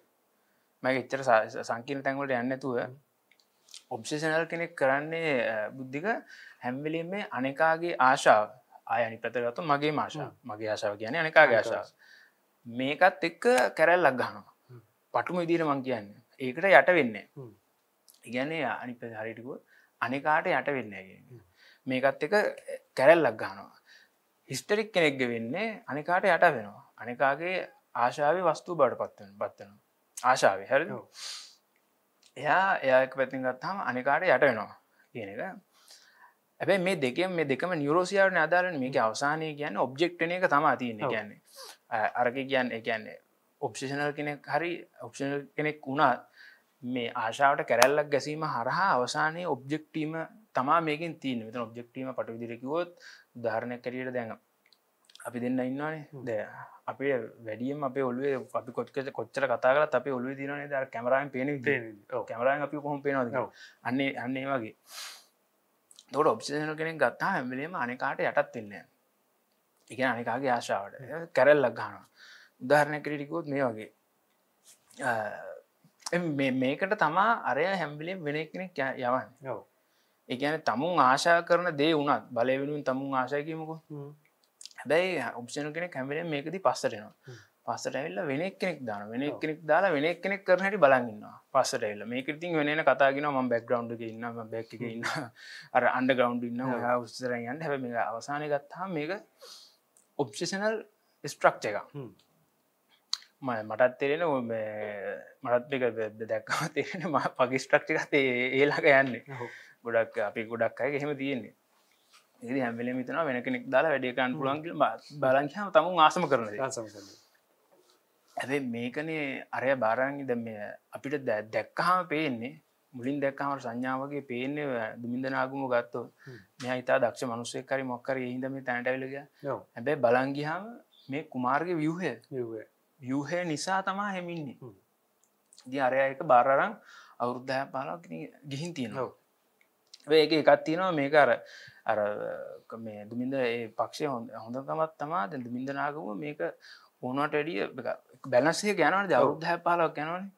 මැ එච්චර සංකීර්ණ තැන්වලට යන්නතුව ඔබ්සේෂනල් කෙනෙක් කරන්නේ බුද්ධික හැම්වෙලින් මේ අනෙකාගේ ආශාව. අයනි පැතරගතු මගේ මාශා මගේ ආශාව කියන අනෙකාගේ ආශාව. මේකත් එක්ක කැරැල් ලක් ගහනවා පටුම විදිර මං කියන්න. ඒකට යට වෙන්න ඉගැන්නේ අනි හරිටිකුව අනිකාට යට වෙන්න මේකත් එක. කැරැල් ලක් ගහනවා හිස්ටරික් කෙනෙක්ග වෙන්නේ අනිකාට යට වෙනවා. අනිකාගේ ආශාව වස්තු බඩ පත්වන පත්වන ආශාව හැර එයා එයාක පැතින් ගත්තාම අනිකාට යට වෙනවා කියන එක. ඇැබයි මේ දෙකම මේ දෙකම නිියරෝසියාවට අදාරන මේක අවසානය කියන්න ඔබ්ජෙක්ටන එක තමා තියන්න. කියන්නේ අරක කියන්න එකන්නේ ඔප්ෂෂනල් කෙනෙක් හරි ඔප්ෂනල් කෙනෙක් වුණත් මේ ආශාවට කැරැල්ලක් ගැසීම හරහා අවසානයේ ඔබ්ජෙක්ටීම තමා මේකින් තියන මෙතන ඔබ්ජෙක්ටීම පට ධාරණයක් කැරියට දැන් අපි දෙන්න ඉන්නවානේ. ද අපේ වැඩියම් අපේ ඔලුවේ අපි කොච්ක කොච්චර කතා කරත් අපේ ඔලු දිනේ ද කැමරායෙන් පේන කැමරාන් අපි කොහොම පේනවාද අන්නේ අන්නේ වගේ. තොට ඔප්ෂනල් කෙනෙක් ගත්තා හැමිලීම අනිකාට යටත් වෙන්න එක අනිකාගේ ආශාවට. කැරල්ලක් ගානවා උදාහරණය කරිටිකුත් මේ වගේ. මේකට තමා අරය හැම්බිලෙන් වෙන කෙනෙක් යවන්න එකන තමුන් ආශා කරන දේ වුණත් බලය වෙනුවෙන් තමුන් ආශයකීමකු හැබැයි ඔප්ෂන කෙනෙ කැමරේ මේකති පස්සටනවා පස්සට ඇල්ල වෙන කෙනෙක් දාන වෙන කෙනෙක් දාලා වෙන කෙනෙක් කරනට බලගන්න පස්සට එල්ල මේකතින් වෙන කතාගෙන ම බැක්ග්‍රවන්් ඉන්න බැක් ඉන්න අර අන්ඩ ග්‍රවන්් ඉන්න උස්තරයන්න හැ මේ අවසානය ගත්තා මේක ඔප්ෂනල් ස්ට්‍රක්ච එක මටත් තෙරෙන මටත් එක දැක්කම තේරෙන ම පගිස්ට්‍රක්චිකතේ ඒලාක යන්නේ ගොඩක් අපි ගොඩක් අය එහෙම තියෙන්නේ. ඒ හැමිල මිතන වෙන කෙනෙක් දාලා වැඩියකන් පුළන්ගල බලංහම තමුන් ආසම කරන ඇ මේකනේ අරය බාරංගි දැම අපිට දැක්කහම පේන්නේ මුලින් දැක්කමට සංඥාවගේ පේන්නේ දුමින්දනාගුම ගත්තෝ මෙ හිතා දක්ෂ මනුස්සය කරි මොක්කර හිදම තැනටවිලග හැබැයි බලංගිහාම මේ කුමාර්ග වියහය. වියහය. නිසා තමා හෙමින්නේ දී අරය එක බාරරං අවුරුද්ධය පාලා ගිහින් තියෙනවා ඒක එකත් තියෙනවා මේක අර අර මේ දුමින්ද ඒ පක්ෂය හොඳ හොඳකමත් තමා දැ දුමින්දනාගම මේක ඕනට වැඩිය බැලන්සේ ගැනවන අවුද්ධහ පාලක් ගැනවන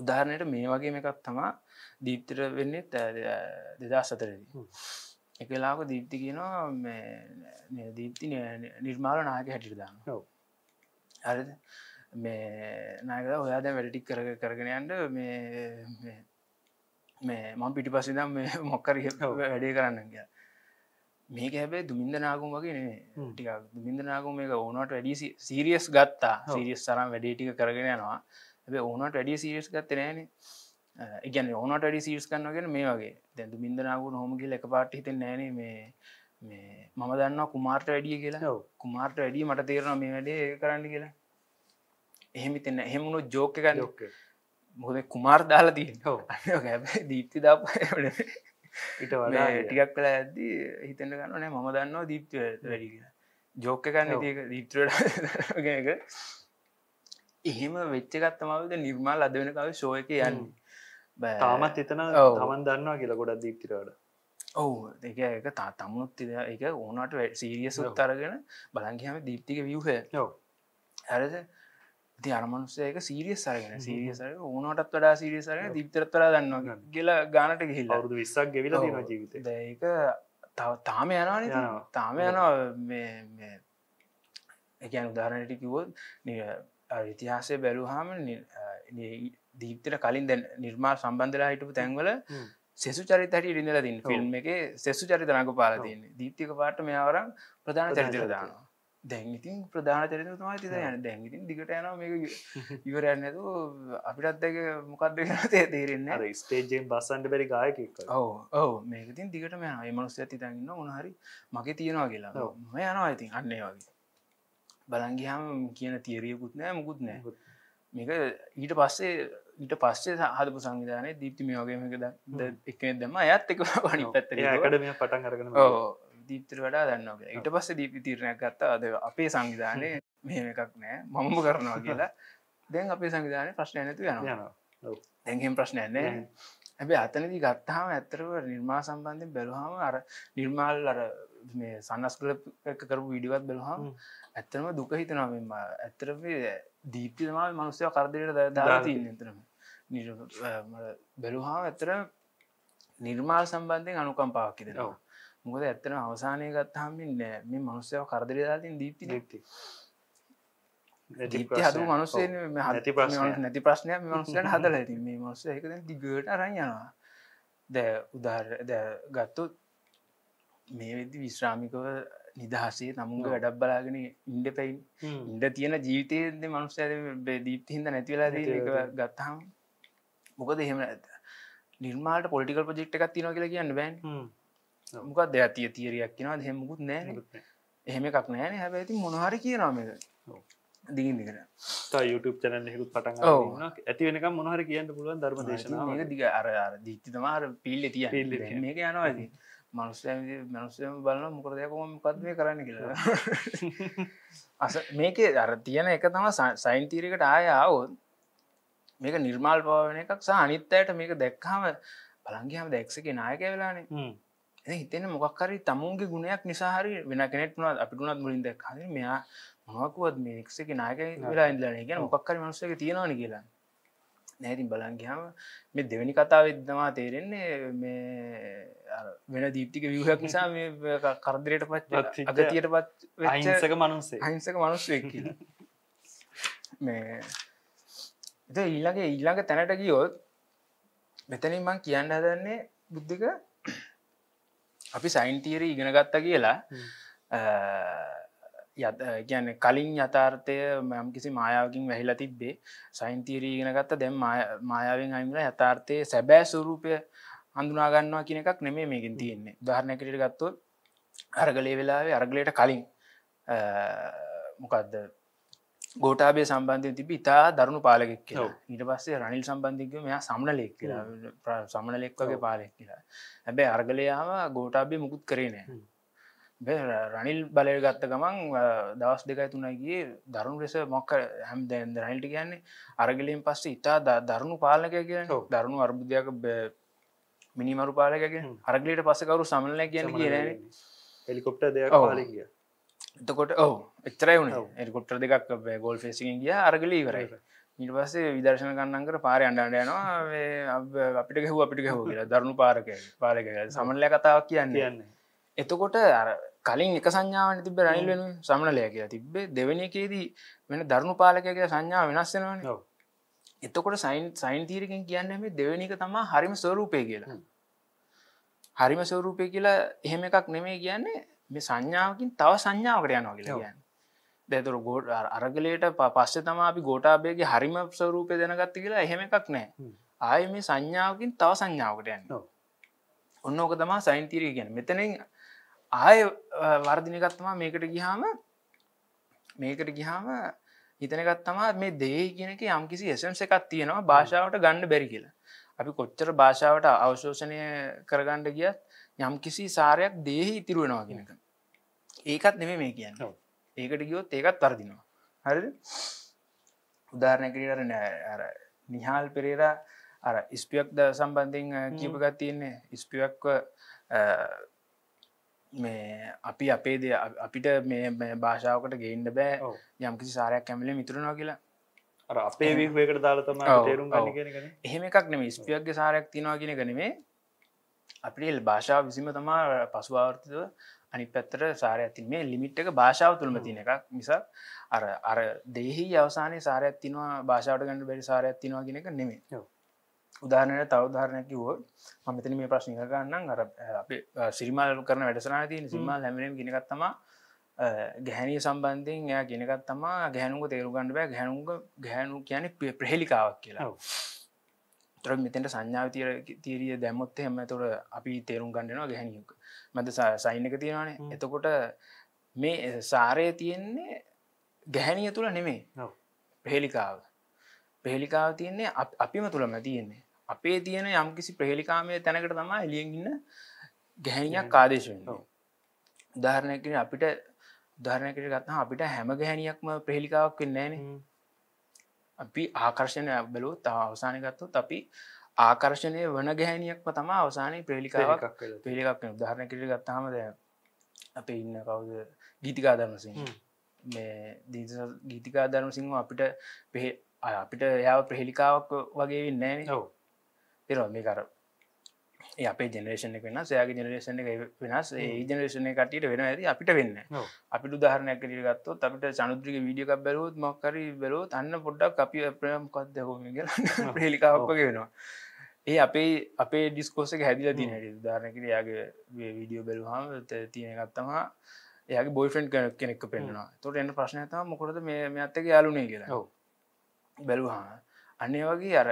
උදාහරණයට මේ වගේ එකක් තමා දීප්තර වෙන්නේ දෙදා සතරදී එකලාක දීප්ති කියනවා දීප්ති නිර්මාල නායක හැටිට දාන්න හරි මේ නායක ඔයාද වැඩටික් කර කරගෙනයන්ට මේ මේ මං පිටි පසිදම් මේ මොක්කර වැඩේ කරන්න කිය මේක හැබැයි දුමින්ද නාගුම් වගේ නේ ටික දුමින්ද නාගුම් මේක ඕනට වැඩි සීරියස් ගත්තා. සීරියස් තරම් වැඩේ ටික කරගෙන යනවා. ඇබේ ඕනට වැඩිය සීරියස් ගත්ත නෑන ඉගැන ඕනට වැඩි සීරිස් කන්නගෙන මේ වගේ. දැ දුමින්ද නාගු හොමගේ එක පාට හිතෙන් නෑන මේ මේ මම දන්න කුමාර්ට වැඩිය කියලා. කුමාර්ට වැඩිය මට තේරන මේ වැඩේ කරන්න කියලා. එහෙමිතන්න එහෙමුණු ජෝක ගන්න මොද කුමාර් දාලා දී දීප්ති දා ඉට ටිකක් කළ ඇද්දී හිතන්න ගන්න නෑ මම දන්නවා දීප්ති වැඩි කියලා. ජෝක කන්න දීප්ටක එහෙම වෙච්චගත්තමවද නිර්මාල් අද වෙනකාව ශෝය එක යන්න. තාමත් එතන තමන් දන්නවා කියලා ගොඩක් දීප්තිරවට ඔවු. එක එක තා තමුණුත් එක ඕනට සීරිය සුත් අරගෙන බලංගහම දීප්තික වියහ හරද ඉති අරමනුස්සයක සීරිය සරගෙන සීරිය සර ඕනටත් වඩා සීරිය සරගෙන දිප්තරත්වර දන්න කියලා ගානට ගහිල්ල. අවුරුදු විස්සක් ගෙවිල ජීවිත. ඒක තව තාම යනවා යනවා. තාම යනවා. එකන් උදාරණට කිවොත් ඉතිහාසය බැලූහාම දීප්තට කලින් දැන් නිර්මාල් සම්බන්ධලා හිටපු තැන්වල සෙසු චරිත හට ඉරිඳල තින් ෆිල්ම් එක සෙසු චරිත නඟ පාලතින්න දීප්තික පාට මෙයාවරම් ප්‍රධාන චරිතර දානවා දැන්ඉතින් ප්‍රධාන චරිත තුමා තිත යන දැන්ඉතින් දිගට යන මේ ඉවරයන්න ඇතු අපිටත් දෙක මොකක්ද තේ තේරෙන්නේ ස්ටේජයෙන් බස්සන්ට බැරි ගායකෙක් ඔව ඔව. මේකතින් දිගට මෙ මනුස්ස ඇති තැන්න උනහරි මගේ තියෙනවා කියලා. ම යනවා ඉතින්. අන්නේ වගේ. බලංගිහම කියන තියරියකුත් නෑ මුකුත් නෑ මේක ඊට පස්සේ ඊට පස්සේ හදපු සංවිධානය දීප්ති මේ ද එක දෙම අයත් එක පනි පැත්තර ඇකඩමිය පටන් අරගෙන දීප්තර වඩා දන්න ඊට පස්සේ දීපි තීරණයක් ගත්තා. අද අපේ සංවිධානය මෙම එකක් නෑ. මම්ම කරනවා කියලා. දැන් අපේ සංවිධානය ප්‍රශ්නය නැතු යනවා. යනවා. දැන්හෙම ප්‍රශ්නයන්නේ හැබැ අතනදි ගත්තාම ඇත්තරව නිර්මා සම්බන්ධයෙන් බැලුහම අර නිර්මාල් අර මේ සන්නස්කල කරපු විඩිවත් බැලුහම හ්ම්. ඇත්තරම දුක හිතනවා මෙම ඇත්තරම දීප්ති තමා මනුස්සය දාලා තියන්න ඇතරම බැලුහාම ඇතර නිර්මාල් සම්බන්ධයෙන් අනුකම්පාවක් ඔව්. දෙනවා මොකද ඇත්තන අවසානය ගත්තාමින් නෑ. මේ මනුස්සයව කරදරය දාතින් දීප්ති. දීප්ති දීප්ති හතු මනුස්සේ නැති ප්‍රශ්නයක්. නැති ප්‍රශ්නයක් මනුස්සට හදල ඇති මේ මනුස්ස එක දිගට අරන් යනවා. දැ උදාර ගත්තුත් මේ වෙදි විශ්‍රාමිකව නිදහසේ තමුන්ග ඔව්. වැඩක් බලාගෙන ඉන්ඩ පැයින් ඉන්ඩ තියෙන ජීවිතයද මනුස්ස දීප්ති හිද නැතිවෙලා ගත්තහම් මොකද එහෙම ඇත නිර්මාට පොලිකල් ප්‍රජෙක්් එකක් තින කියලා කියන්න බෑන් මොකක් දෙයක් තිය තීරයක් කියෙනවා හෙමුකුත් නෑ එහෙම එකක් නෑන හැබැති මොනහරි කියනම ඔව්. දිගින් දිකට YouTube චැනල් එකකුත් පටන්. ඇති වෙනකම් මොන හරි කියන්න පුළුවන් ධර්ම දේශනාව දිග අර අර දීත්ති තමාර පිල්ල තිය. මේක යනවා ඇති මනුස්සය මනුස්සයම බලන්න මොකරදයකොම මොකක්දේ කරන්න කියලා. අස මේක අර තියෙන එක තම සයින්තීරකට ආය ආවොත් මේක නිර්මාල් පාවන එකක් සහ අනිත්තයට මේක දැක්කාම බලංගහම දැක්සක නායක වෙලානේ. හිතෙන මොක්කරි තමුන්ගේ ගුණයක් නිසාහරි වෙන කෙනෙක් වුණත් අපිටුනත් මුලින් දැක් හරි මෙයා මොහකුවත් මේ එක්ක නායක වෙලා ඉදලන කියන මොක්කරි මනුස්සක තියෙනවාන කියලා. නැතින් බලන්ගහම මේ දෙවැනි කතාව විදවා තේරෙන්නේ මේ වෙන දීප්තික වියහක් නිසා මේ කරදරයට පත් අගතියට පත් අහිංසක මනුස්සේ අහිංසක මනුස්සෙක් කියලා. මේ ඊළඟ ඊළඟ තැනට ගියොත් මෙතනින් මං කියන්න හදන්නේ බුද්ධික අපි සයින්තීර ඉගෙන ගත්ත කියලා. ගැන කලින් යථාර්ථය මම් කිසි මායාවකින් වැහිලා තිබ්බේ. සයින්තීරී ඉගෙන ගත්ත. දැම් මායාවෙන් අයිමල යථාර්ථය සැබෑ ස්වරූපය හඳුනාගන්නවා කියන එකක් නෙමේ මේකින් තියෙන්නේ. ධාරණයකට ගත්තොත් අරගලේ වෙලාවේ අරගලයට කලින් මොකක්ද ගෝටාබේ සම්බන්ධය තිබ ඉතා දරුණු පාලෙක් කියලා. ඊට පස්සේ රනිල් සම්බන්ධික මෙයා සම්නලෙක් කියලා. සමනලෙක් වගේ පාලෙක් කියලා. හැබැයි අර්ගලයාම ගෝටාබේ මුකුත් කරේ නෑ. හ්ම්. බෑ ර- රනිල් බලය ගත්ත ගමන් දවස් දෙකයි තුනගේ දරුණු ලෙස මොක්ක හැම් දැන් රනිල්ට කියන්නේ අරගලයෙන් පස්සේ ඉතා දරුණු පාලනක කිය. දරුණු අර්බුදයක් මිනිමරු පාලකගේ හ්ම්. අරගලට පස්සකරු සමනල කියන්න කියන හෙලිකොප්ට දෙයක් එතකොට ඔව ඔව්. එකොට්ට දෙකක් ගෝල් ෆෙසිගෙන් ගිය අරගල ඉවරයි. ඊට පස්සේ විදර්ශන කන්නන්කර පාරය අන්ඩාඩ යනවා. අපිට ගැහු අපිට ගැහෝ කියලා. දරුණු පාරක පාලක සමනල කතාවක් කියන්නේ. කියන්නේ. එතකොට අර කලින් එක සංඥාවන තිබ රනිල් වෙන සමනලය කියලා තිබේ දෙවනි එකේදී වෙන දරුණු පාලකය සංඥාව වෙනස්සෙනවන. එතකොට සයින් සයින් තීරකින් කියන්න මේ දෙවනික තමා හරිම ස්වරූපය කියලා. හරිම ස්වරූපය කියලා එහෙම එකක් නෙමේ කියන්නේ මේ සංඥාවකින් තව සංඥාවකට යනවා කියලා. කියන්න දැතුර ගෝඩ අරගලයට පස්සේ තම අපි ගෝටාබේගේ හරිම ස්වරූපය දැනගත්ත කියලා එහෙම එකක් නෑ. ආය මේ සංඥාවකින් තව සංඥාවකට යන්න. ඔන්න ඕක තමා සයින්තීරී ගැන මෙතනින් ආය වර්ධනකත්තමා මේකට ගිහාම මේකට ගිහාම හිතනකත්තමා මේ දේ කියනක යම් කිසි එසන්ස එකක් තියෙනවා භාෂාවට ගණ්ඩ බැරි කියලා. අපි කොච්චර භාෂාවට අවශෝෂණය කරගණ්ඩ ගියත් යම් කිසි සාරයක් දේහි ඉතිරුවෙනවා කියනක ඒකත් නෙමේ මේ කියන්න. ඒකට ගියොත් ඒකත් වර්දිනවා. හරි උදාරණයකට අර නිහාල් පෙරේරා අර ස්පියක් ද සම්බන්ධයෙන් කියපගත් තියන්නේ ස්පියක්ව මේ අපි අපේ දෙ අපිට මේ භාෂාවකට ගේන්න බෑ. යම්කිසි සාරයක් කැමිල මිතුරනවා කියලා. අර අපේ විහුවකට දාලතම තේරුම් එහෙම එකක් නෙම ස්පියක්ගේ සාරයක් තිනවා කියෙන ගනීමේ අපිට භාෂාව විසිම තමා පසුවාර්ථව අනි පැත්තර සාරය ඇතින් මේ ලිමිට් එක භාෂාව තුළම තින එකක් මිසක් අර අර දෙහි අවසානය සාරයක් තිනවා භාෂාවට ගන්න බැරි සාරයක් තිනවා කියෙන එක නෙමේ. උදාහරණයට තවදාහරණයක් කිවෝ මතන මේ ප්‍රශ්න ගන්නම්. අර සිරිමල් කරන වැඩසනා තියන සිල්මල් හැමරම් ගෙනකත්තම ගැහැනී සම්බන්ධයෙන් එයා ගෙනකත් තමා ගැහනුක තේරුගන්න බෑ. ගැහනුක ගැහනු කියන ප්‍රහෙලිකාවක් කියලා. තොර මෙතෙන්ට සංඥාව තිර තීරිය දැම්මොත් එහම තොර අපි තේරුම් ගන්නනවා ගැහැනියක මද සයින්නක තියෙනවානේ. හ්ම්. එතකොට මේ සාරය තියෙන්නේ ගැහැනිය තුළ නෙමේ. ප්‍රහෙලිකාව. ප්‍රහෙලිකාව තියන්නේ අප- අපිම තුළම තියෙන්නේ. අපේ තියෙන යම්කිසි ප්‍රහෙලිකාමය තැනකට තමා එලියෙන්ගන්න ගැහැනියක් ඔව්. උදාහරණයකෙන අපිට ධාරණයකට ගත්තා අපිට හැම ගැහැනියක්ම ප්‍රහෙලිකාවක් වෙන්නේන අපි ආකර්ශණය බැලූ තා අවසානය ගත්තුත් අපි ආකර්ශණය වන ගැහැනියක්ම තම අවසානය ප්‍රේලිකාවක් පිළිකක් උදාහරණ කිරි ගත්තාමද අප ඉන්න කවුද? ගීතිකා ධර්මසිංහ. හ්ම්. මේ දීත ගීතිකා ධර්ම සිංහ අපිට පෙහ අපිට එයාව ප්‍රහෙලිකාවක් වගේ වෙන්නෑන ඔව්. පෙර මේ කර අපේ ජනරේෂන එක වෙන සයාගේ ජනරේෂන එක වෙනස්. ඒ ජනරේෂන කටියට වෙන ඇති අපිට වෙන්න. අපිට උදාහරණයක් ගත්ත අපිට සනුද්‍රික වීඩියක බැලුත් මොක්කරි බැලුත් අන්න පොඩ්ඩක් අපි ප්‍රයම්කොත් දහම ප්‍රහෙලිකාවක්ගේ වෙනවා. ඒ අපේ අපේ ඩිස්කෝසක හැදිල තින හැටි. උදාරණකර යාගේ වීඩියෝ බැලුහම තියෙන ගත්තමා එයාගේ බොයිෆන්් කන කෙනෙක් පෙන්න්නවා. තොට එන්න ප්‍රශ්නයතම මොකරද මේ අත්තක යාලුනේ කියලා. බැලුහා අන්නේ වගේ අර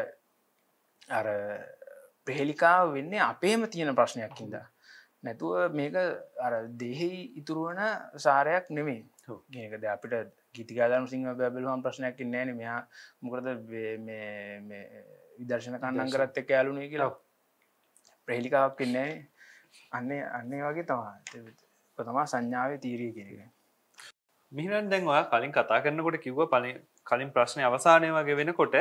අර ප්‍රහෙලිකාව වෙන්නේ අපේම තියෙන ප්‍රශ්නයක් හිද නැතුව මේක අර දෙහි ඉතුරුවන සාරයක් නෙමේ. ගකද අපිට ගිතිකාදම සිංහ බැබලුවම් ප්‍රශ්නයක් නෑන මෙයා මොකරද විදර්ශන කන්නන් කරත් එක් යාලුනේ කියලා. ප්‍රහෙලිකාවක් නෑ. අන්නේ අන්නේ වගේ තමා තමා සංඥාව තීරී කිරක මිහිරන් දැන් ඔයා කලින් කතා කරනකොට කිව්ව පලි කලින් ප්‍රශ්නය අවසානය වගේ වෙනකොට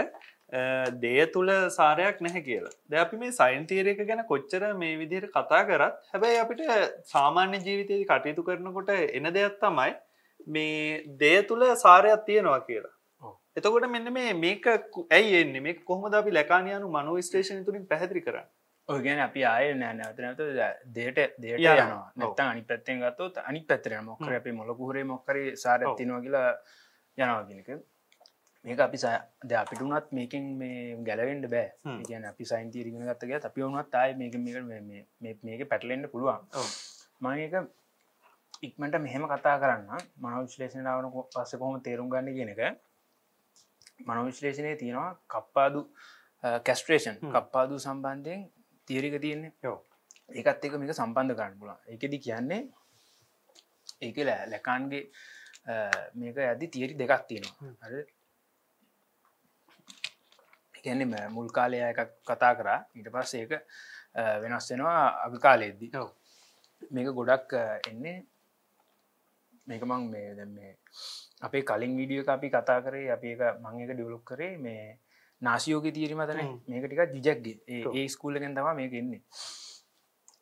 දේය තුළ සාරයක් නැහැ කියලා. ද අපි මේ සයින්තීරයක ගැන කොච්චර මේ විදිහයට කතා කරත් හැබැයි අපිට සාමාන්‍ය ජීවිතයේදී කටයුතු කරනකොට එන දෙයක් තමයි මේ දේය තුළ සාරයක් තියෙනවා කියලා. එතකොට මෙන්න මේ මේක ඇයි එන්නේ? මේ කොහොමද අපි ලැකානියනු මනෝ ස්ටේෂන තුළින් පැහැදිලි කරන්න? ඔය ගැන අපි ආය නෑ නැවතනත දේට දේට යනවා. නැත්තන් අනි පැත්තෙන් ගත්තොත් අනි පැත්තරෙන මොක්කර අපි මොලකුහරේ මොක්කර සාරත්තිනවා කියලා යනවාගෙනක මේක අපි ද අපිට වනත් මේකින් මේ ගැලවෙන්ඩ බෑ. ගැන අපි සයින් තීරගෙන ගත්තගේ අපි වුණත් අය මේක මේක මේක පැටලෙන්න්න පුළුවන්. මක ඉක්මට මෙහෙම කතා කරන්න. මනව විශ්ලේෂනාවන පස්ස කොහොම තේරුම් ගන්න කියන එක. මනෝ විශ්ලේෂණය තියෙනවා කප්පාදු කැස්ට්‍රේෂන්. කප්පාදු සම්බන්ධයෙන් තීරික තියෙන්නේ. ඔව්. ඒකත් එක මේක සම්බන්ධ කරන්න පුලා එකදි කියන්නේ ඒක ලැකාන්ගේ මේක ඇදි තීරි දෙකක් තියෙනවා කියන්නේ මුල් කාලය එකක් කතා කරා ඊට පස්ස ඒක වෙනස් වෙනවා අග කාලයේදී. මේක ගොඩක් එන්නේ මේක මං මේ දැන් මේ අපේ කලින් විඩිය එක අපි කතා කරේ අපි එක මං එක ඩියවලොක් කරේ මේ නාසියෝක තීරීම තන. මේක ටික ජිජක්ගේ. ඒ ස්කූල්ලගෙන් තම මේක එන්නේ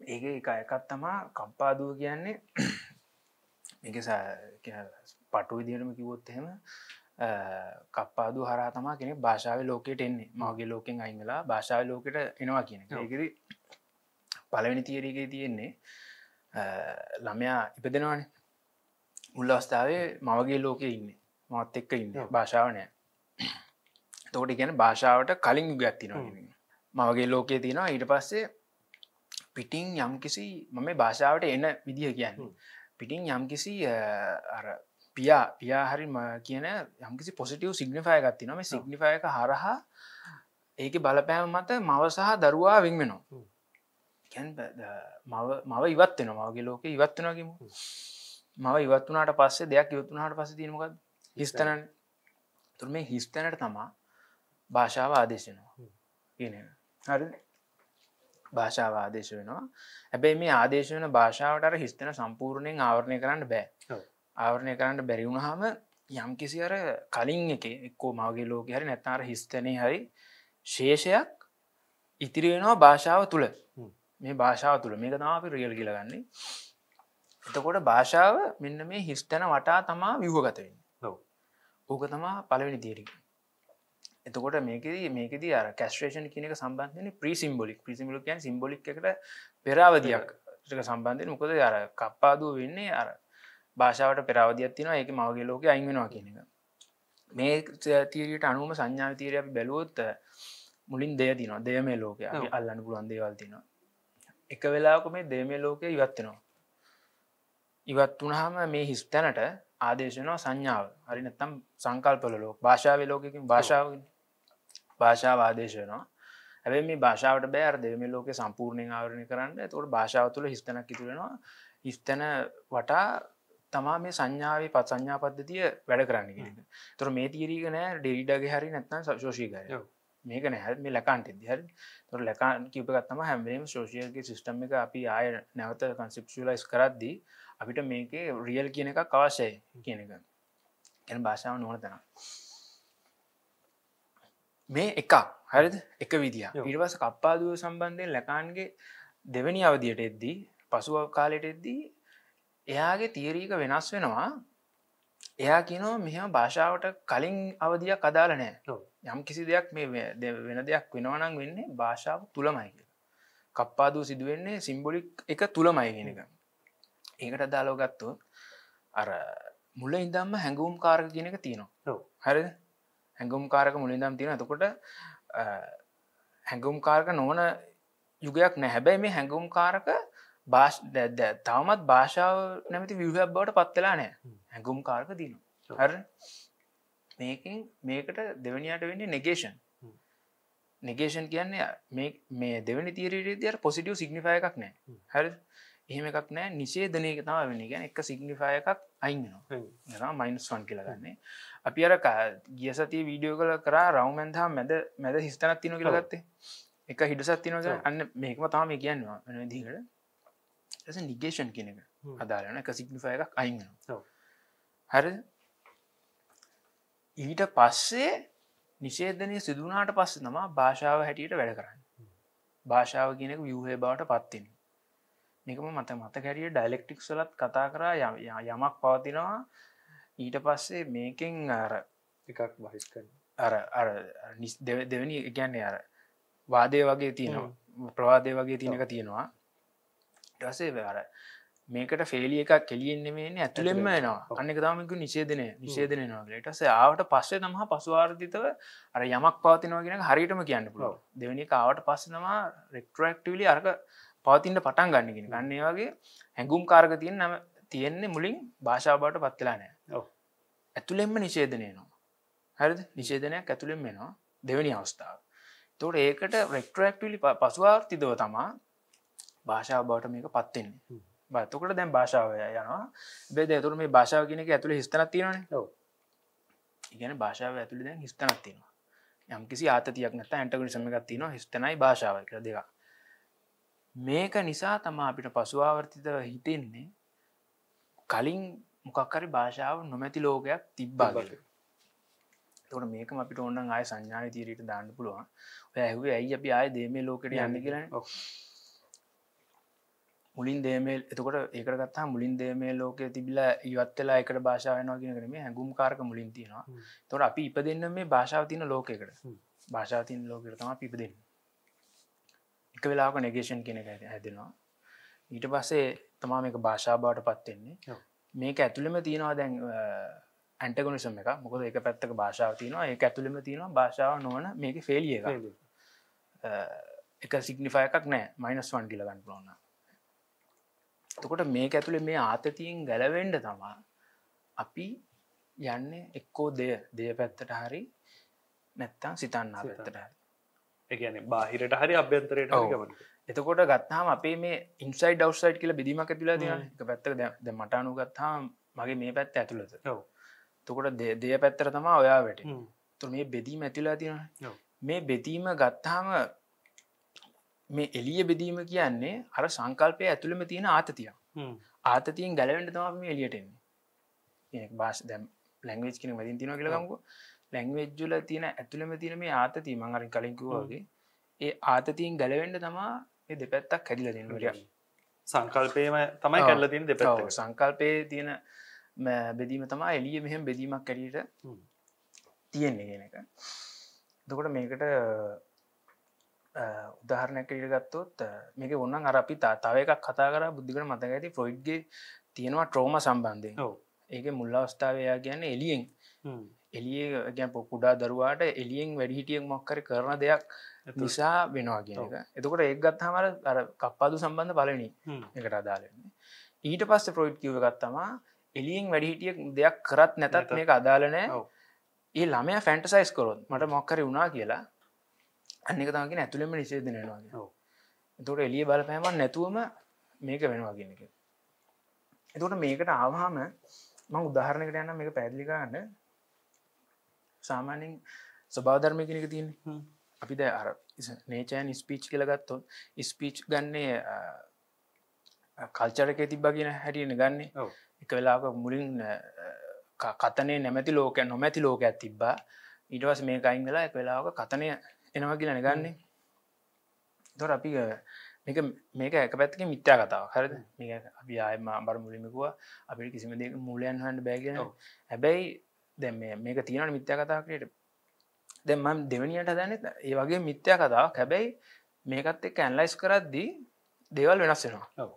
ඒක එක එකත් තමා කම්පාදුව කියන්නේ මේක පටු විදිහටම කිවොත් එහෙම කප්පාදු හරා තමා කෙනෙ භාෂාව ලෝකයට එන්නේ. මගේ ලෝකෙන් අයිංගලා භාෂාව ලෝකට එනවා කියන. ඒකෙද පලවෙනි තීරගේ තියෙන්නේ ළමයා ඉපදෙනවානේ. මුල්ල අවස්ථාවේ මවගේ ලෝකය ඉන්න. මත් එක්ක ඉන්න. භාෂාවනය තෝට ගැන භාෂාවට කලින් ගැත්තිනවා. මවගේ ලෝකයේ තියෙනවා. ඊට පස්සේ පිටිං යම්කිසි මම භාෂාවට එන විදිහ කියන්නේ. පිටිං යම්කිසි පියා පියා හරි ම- කියන යම්කිසි පොසිටව් සිග්නිෆය ගත්ති නොම සිග්නිෆයක හරහා ඒක බලපෑම මත මව සහ දරුවා විංවෙනවා හ්ම්. කැන් මව මව ඉවත්වෙන මවගේ ලෝක ඉවත්වනගේම හ්ම්. මව ඉවත් වනාට පස්සේ දෙයක් ඉවත්තුනාට පස තිීමකක් හිස්තන තුර මේ හිස්තැනට තමා භාෂාව ආදේශනවා. කියන හරි භාෂාව ආදේශ වෙනවා. හැබැයි මේ ආදේශ වෙන භාෂාවට හිස්තන සම්පූර්ණයෙන් ආවරණය කරන්න බෑ. ආවරණය කරන්න බැරිවුණහම යම් කිසි අර කලින් එක එක්කෝ මවගේ ලෝක හරි නැත්තාර හිස්තනය හරි ශේෂයක් ඉතිරි වෙනවා භාෂාව තුළ. මේ භාෂාව තුළ. මේක තම අපි රියල් කියලගන්නේ එතකොට භාෂාව මෙන්න මේ හිස්තැන වටා තමා විවගතවෙන්න. ඕක තමා පලවෙනි තීරක එතකොට මේකද මේකද අර කස්ට්‍රේෂන් කියනක සම්බන්ධන ප්‍රසිම්බොලික් ප්‍රසිම්බලි කියන් සිම්බොලික් එකට පෙරාවදයක් සම්බන්ධය මොකද අර කප්පාදුව වෙන්නේ අර භාෂාවට පෙරවදියක් තිනවා ඒක මවගේ ලෝක අයිවෙනවා කියන එක. මේ තීරයට අනුම සංඥා තීරය අපි බැලුවොත් මුලින් දෙය තිනවා දෙය මේ ලෝකය අල්ලන්න පුළුවන් දේවල් තිනවා එක වෙලාක මේ දේමේ ලෝකය ඉවත්වෙනවා ඉවත් වනහම මේ හිස්තැනට ආදේශනවා සංඥාව. හරි නැත්තම් සංකල්පල ලෝක භාෂාව ලෝකකින් භාෂාව භාෂාව ආදේශනවා ඇැබයි මේ භාෂාවට බෑර දෙම ලෝක සම්පූර්ණය ආවරණය කරන්න. තොට භාෂාව තුළ හිස්තනක් ඉතුරෙනවා හිස්තැන වටා තමා මේ සංඥාවේ පත් සංඥා පද්ධතිය වැඩ කරන්න තොර මේ තීරීගනෑ ඩෙරිඩගේ හරි නැත්නම් ශෝෂීකය මේක නැහ මේ ලකාන්ට දිහර තොර ලකාන් කිපගත්තම හැම්වීම ශෝෂයගේ සිිස්ටම් එක අපි ආය නැවත කන්සිප්ලයිස් කරද්දී අපිට මේක රියල් කියන එක අවශ්‍යයි කියන එක. ගැන භාෂාව නොවන තැන මේ එක හරිද? එක විදිිය ඉරිවස කප්පාදුව සම්බන්ධයෙන් ලැකාන්ගේ දෙවැනි අවධියට එද්දී පසුව කාලෙට එද්දී එයාගේ තීරීක වෙනස් වෙනවා. එයා කියනවා මෙහම භාෂාවට කලින් අවධියක් අදාල නෑ යම් කිසි දෙයක් මේ වෙන දෙයක් වෙනවනං වෙන්නේ භාෂාව තුළමයි කප්පාදූ සිදුවෙන්නේ සිම්බොලික් එක තුළමයි ගෙන එක. ඒකට දාලෝ ගත්තොත් අර මුල ඉදම්ම හැඟවුම් කාරක කියන එක තියෙනවා. හරි හැඟුම් කාරක මුලින්දම් තියෙන එතකොට හැඟුම් කාරක නොවන යුගයක් නැහැබැයි මේ හැඟුම් කාරක භාෂ තවමත් භාෂාව නැමති විවහක් බවට පත්වෙලා නෑ හැඟුම් කාරක තින හර? මේකින් මේකට දෙවනියට වෙන්නේ නෙගේෂන් නෙගේෂන් කියන්නේ මේ දෙවනි තීරයට පොසිටිය් සිගනිිෆය එකක් නෑ හරි? එහෙම එකක් නෑ නිශේධනය තම වෙන ගැන එක සිගනිිෆය එකක් අයින්නවා මයින්ස් වන් කියලගන්නේ අපි අර ගිය සතිය වීඩියෝ කල කරා රවමන්හා මැද මැද හිස්තනත් තින කියලගත්තේ එක හිටසත් තිනක අන්න මේකම තාම කියන්නවා දිකට ඇස නිගේෂන් කියන එක අදාරන එක සිගනිිෆය එකක් අයින්නවා හරි. ඊට පස්සේ නිශේධනය සිදුනාට පස්ස තමා භාෂාව හැටියට වැඩ කරන්න. භාෂාව කියනක ව්‍යහය බවට පත්තිෙන මේකම මත මත කැරිය ඩයිලෙක්ටික් සලත් කතා කරා යමක් පවතිනවා. ඊට පස්සේ මේකෙන් අර එකක් බහිස්කන්න අර අර දෙවැනි ගැන්නේ අර වාදය වගේ තියෙනවා. ප්‍රවාදය වගේ තියෙන එක තියෙනවා ටසේ අර මේකට ෆෙලිය එකක් කෙලියෙන්නෙමේන ඇතුළෙන්ම එනවා. අන්නක තමක නිශේදනය නිශේදනයනවා ටස ආවට පස්සේ තම පසුවාර්ධිතව අර යමක් පවතිනවාගෙන හරිටම කියන්න පුලෝ දෙවැනි කාවට පස්සනවා රෙක්ටරක්ටලි අරක පවතින්ට පටන් ගන්නගෙන ගන්නේ වගේ හැඟුම් කාරක තියෙන් නම තියෙන්නේ මුලින් භාෂාවට පත්වෙලා නෑ ඇතුළෙෙන්ම නිශේධනයනවා හරිද? නිශේධනයක් ඇතුළෙන් වෙනවා දෙවැනි අවස්ථාව. තොට ඒකට රෙක්ටරක්ටලි පසුවාර්තිදව තමා භාෂාව බවට මේක පත්වෙන්නේ. බතකට දැන් භාෂාවය යනවා. බේ දෙතුර මේ භාෂාව කියනක ඇතුළ හිස්තනත් තියෙනන ඉගැන භාෂාව ඇතුළි දැන් හිස්තනත් තියෙනවා. යම් කිසි ආතතියක් නැත ඇන්ටගනි සමගත් තියනවා හිස්තනයි භාෂාව කර දෙක මේක නිසා තමා අපිට පසුආවර්තිතව හිතෙන්නේ කලින් මොකක්කරි භාෂාව නොමැති ලෝකයක් තිබ්බාගල තොට මේකම අපිට ඔන්න ආය සංඥාන තීරයට දාන්න පුළුවන්. ඔය ඇහුවේ ඇයි අපි ආය දේමේ ලෝකට යන්න කියලන මුලින් දේමේල් එතකොට ඒකට ගත්තා මුලින් දේමේ ලෝකය තිබිලා ඉවත්වෙලා එකට භාෂාවනවා කියනකරම හැඟුම් කාරක මුලින් තියෙනවා. තොට අපි ඉප දෙන්න මේ භාෂාව තියන ලෝකෙකට භාෂාතින් ලෝකට තම පිප දෙන්න එක වෙලාක නෙගේෂන් කෙන හැදෙනවා. ඊට පස්සේ තමා මේක භාෂා බවට පත්වෙන්නේ මේක ඇතුළෙම තියෙනවා දැන් ඇන්ටගනිසම එක මොකද එක පැත්තක භාෂාව තියනවා ඒ ඇතුළෙම තියෙනවා භාෂාව නොවන මේක ෆෙලිය එක සිගනිිෆය එකක් නෑ මයිනස් වන් කියලගන්න පුලොන්න තකොට මේක ඇතුළේ මේ ආතතියෙන් ගැලවෙන්ඩ තමා අපි යන්න එක්කෝ දෙය දෙය පැත්තට හරි නැත්තම් සිතන්න පැත්තට එකන බාහිරට හරි අභ්‍යන්තරයට එතකොට ගත්තාම අපේ මේ ඉන්සයිඩ් ඩවසයිට් කියල බිදීමක් ඇතිලා තින එක පැත්තක ද මටානු ගත්තාම මගේ මේ පැත්ත ඇතුළත. තකොට දෙය පැත්තර තමා ඔයා වැට තු මේ බෙදීම ඇතිලා තියෙන මේ බෙදීම ගත්තාම මේ එලිය බෙදීම කියන්නේ අර සංකල්පය ඇතුළම තියෙන ආතතිය ආතතියෙන් ගැලවෙන්ට තම මේ එලියටෙන්නේ බාස් දැම් ලැංවේච් කෙන මදින් තින කියලගමකු ලැංවෙජ්ජුල තියෙන ඇතුළම තියෙන මේ ආතති මංහරි කලින්කුවගේ ඒ ආතතියෙන් ගැලවෙන්ඩ තමා ඒ දෙපැත්තක් හැදිල දෙන්නට සංකල්පයම තමයි කරල තින් දෙප සංකල්පය තියෙන බෙදීම තමා එලිය මෙහෙම බෙදීමක් කැරට තියෙන්නේ ගෙන එක. එතකොට මේකට උදාහරණයක් ඊට ගත්තොත් මේක ඔන්න අර අපි තා- තව එකක් කතා කර බුද්ධිකට මතක ඇති ෆ්‍රොයිඩ්ගේ තියෙනවා ට්‍රෝම සම්බන්ධය ඒක මුල්ල අවස්ථාවයා කියන්න එලියෙන්. එලිය ගැන් පොකුඩා දරුවාට එලියෙන් වැඩිහිටියක් මොක්කර කරන දෙයක් නිසා වෙනවා කියන එක එතකොට එක් ගත්හමර අර කප්පාදු සම්බන්ධ හ්ම්. එකට අදාලන්නේ ඊට පස්ස ප්‍රෝයිට් කිව ගත්තමා එලියෙන් වැඩිහිටියක් දෙයක් කරත් නැතත්. මේක අදාලනෑ. ඒ ළමය ෆැන්ටසයිස් කොරොත් මට මොක්කර වුණා කියලා අන්නක තමකින ඇතුළෙම නිසේදනයනවා ඔව්. එතකොට එලිය බලපෑමන් නැතුවම මේක වෙනවා කියන එක එතකොට මේකට ආවහම මං උදාහරණකට යන්න මේක පැදිලිකාන්න සාමාන්‍යෙන් ස්වභාධර්මය කෙනෙක තියන්නේ හ්ම්. අපි ද අර නේචයන් ස්පීච් කළගත්තොත් ස්පීච් ගන්නේ කල්චරක තිබ්බ කියන හැටියන ගන්නේ. එක වෙලාක මුලින් කතනේ නැමැති ලෝක නොමැති ලෝකයක් තිබ්බා ඊටවස් මේ අයින් වෙලා එක වෙලාවක කතනය එනවා කියලා නැගන්නේ. තොර අපි මේක මේක එක පැත්තික මිත්‍යා කතාව හරද? මේක අපි ආයම බර මුලිමිකුව අපිට කිසිම දෙක මූලයන් හන්ඩ බෑගෙන. හැබැයි දැ මේක තියෙනට මිත්‍යා කතාකට දැම්ම දෙවනියට දැනෙ ඒ වගේ මිත්‍යා කතාවක්. හැබැයි මේකත් එක් ඇන්ලයිස් කරද්දී දේවල් වෙනස් වෙනවා.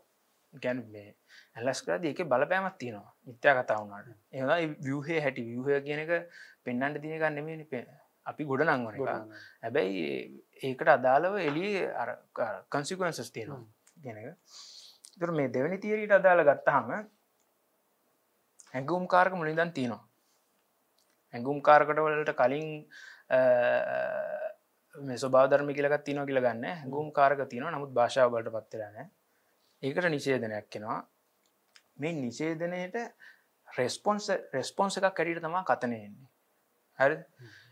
ගැන මේ ඇල්ලස් කරද ඒක බලපෑමත් තියෙනවා. මිත්‍යා කතා වුණට. ඒ වියහේ හැටි. වියහය කියන එක පෙන්න්නට තියනක නෙමේ පේ අපි ගොඩ නංවන. හැබැයි ඒකට අදාළව එලි කන්සිකන්සස් තියෙනවා එක. තුර මේ දෙවැනි තීරීට අදාළ ගත්තහම හැඟුම් කාරක මුලින්දන් තියෙනවා. හැඟුම් කාරකට වලට කලින් මේ ස්වබාධර්ම කියලකත් තියන කියල ගන්න හැඟුම් කාරක තියන නමුත් භාෂාව බලට පත්තරන ඒකට නිශේධනයක් කෙනවා මේ නිශේධනයට රෙස්පොන්ස රෙස්පොන්ස එකක් කැරට තමා කතනයන්නේ හරි